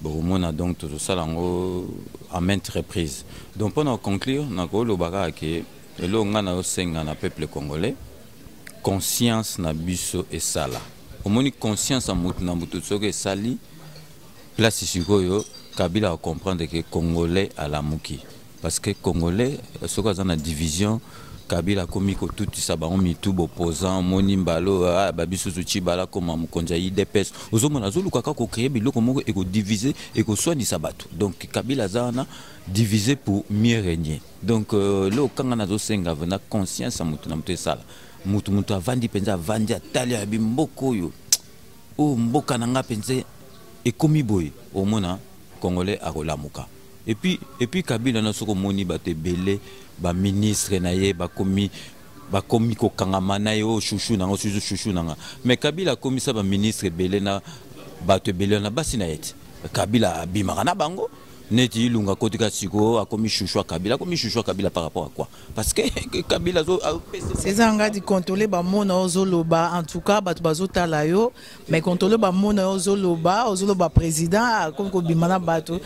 bokomona donc tozosala yango à maintes reprises. Donc mpo na conclure nakoloba kaka ke eloko nga nayosenga na peuple congolais. Conscience na biso esala omoni conscience ya motu na motu soki esali place sikoyo kabila acomprendre ke congolais alamuki parce que congolais soki aza na division kabila akomi kotutisa bango mitu boposant omoni mbalo ah, babisusu cibala koma mokonzi ya idps ozomona azoluka kaka kokreye biloko moko ekodivise ekoswanisa bato. Donc kabila aza wana divisé pour mieux régner. Donc euh, le okanga nazosenga vena conscience ya motu na motu esala. Motu motu avandi mpenza avandi atali abi mboka oyo. Oyo mboka na nga mpenza ekomi boye. Omona congolais akolamuka. Epuis kabila na soki omoni bato ebele baministre na ye bakomi bakomi kokangama na ye oyo shushu nanga susu shushu nanga. Mais kabila akomisa baministre ebele na bato ebele na basi na ye te kabila abimaka na bango. Neti ilunga kotika sikoyo akomi shushu ya kabila. Akomi shushu ya kabila par rapport à quoi? Parce que <laughs> kabila césar ngadi kontrole bamona ozoloba en tout cas bato bazotala yo. Mais kontrole bamona yo ozoloba ozoloba président akomi kobima na bato.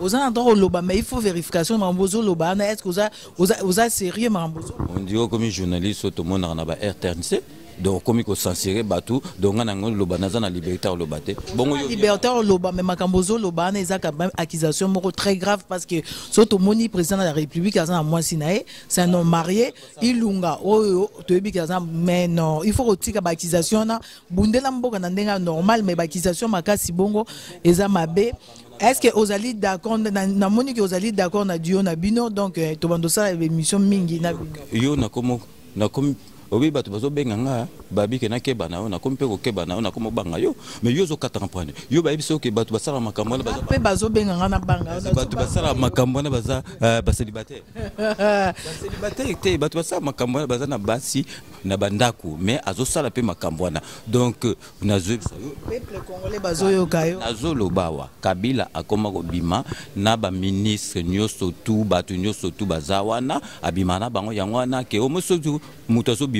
Oza na droit oloba mais il faut vérification. Makambo ozoloba wana est ce que oza, oza, oza sérieux makambo ozoloba? On dirait komi journaliste oyo tomonaka na ba rtnc donc okomi kocensuré bato donc nga nango loba naza na liberté oloba te bongo yo liberté oloba mais makambo ozoloba wana eza même accusation moko très grave parce que so tomoni président de la république aza na mwasi na ye c'est un homme marié ilunga oyo toyebi ke aza mais non il faut kotika baaccusation wana bundela mboka na ndenge ya normal mais baaccusation makasi bongo eza mabe est ce que ozali d'accord na- namoni ke ozali d'accord na duo na bino? Donc eh, tobanda osala émission mingi na bino. Yo nakomi oyebi bato bazobenga nga babike nakeba na yo nakomi mpe kokeba na yo nakomi obanga yo mais yo ozokataka mpwane yo bayebi soki bato basalaka makambo wana baza mpe bazobenga nga na banga bato basalaka makambo wana baza euh, baselibatere. Baselibatere te bato basalaka makambo wana baza na basi na bandako mais azosala mpe makambo wana. Donc euh, nazoyebisa yo. Nazoloba awa kabila akoma kobima na baministre nyonso tu bato nyonso tu baza wana abima na bango yango wana ke omo soki moto azobima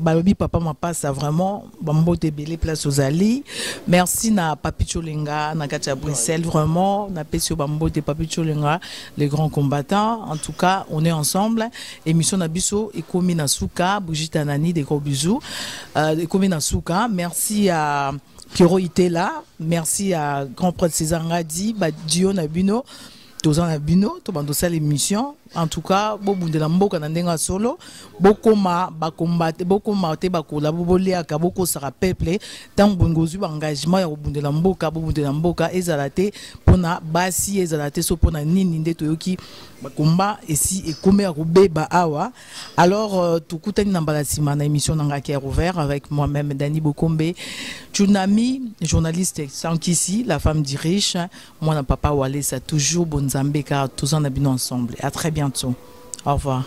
balobi papa mapasa vraiment bambote ebele place ozali merci na papi cholenga na kati bruxelles vraiment napesi yo bambote papi cholenga les grands combattants. En tout cas on est ensemble. Émission na biso ekomi na suka brigita nani de gros bisous. Euh, ekomi na merci à Pierrot Itela merci à grand prêtre César Ngadi badio na bino toza na bino to bandosala émission en tout cas bobundela mboka na ndenge solo bokoma bakombate bokoma te bakola boliaka bokosaka peuple. Ntango bolingo ozwi baengagement ya kobundela mboka bobundela mboka ezala te basi ezala te so nini nde toyoki bakomba esi ekomi ya kobeba awa. Alors euh, tokutani na mbala nsima na émission na ngaki ya rouvert avec moi-même dani bokombe. Tsunami journaliste sankisi la femme du riche mwana papa walesa toujours bonzambe car toza na bino ensemble. À très au revoir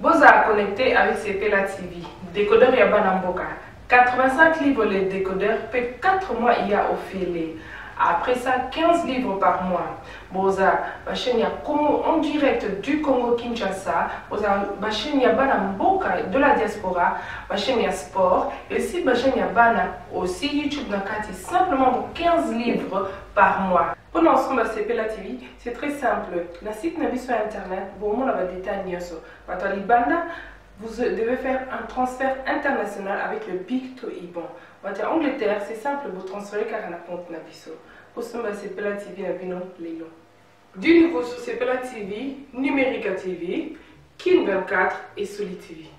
Boza connecté avec CPLA TV. Décodeur Yabana Mboka. 85 livres les décodeurs, peut 4 mois il y a au filet. Après ça, 15 livres par mois. Boza, ma chaîne ya Congo en direct du Congo Kinshasa. Boza, ma chaîne ya Bana Mboka de la diaspora. Ma chaîne ya sport. Et aussi ma chaîne ya Bana aussi YouTube Nakati. Simplement pour 15 livres par mois. Pour l'ensemble de CPLA TV, c'est très simple. La site n'a sur internet. Bon, on a des détails. Matali Banda, vous devez faire un transfert international avec le Big to Iban. En Angleterre, c'est simple, vous transférez car un compte Nabiso. Pour ce c'est Pela TV Nabino Lélo. Du nouveau sur Pela TV, Numérica TV, Kin 24 et Soli TV.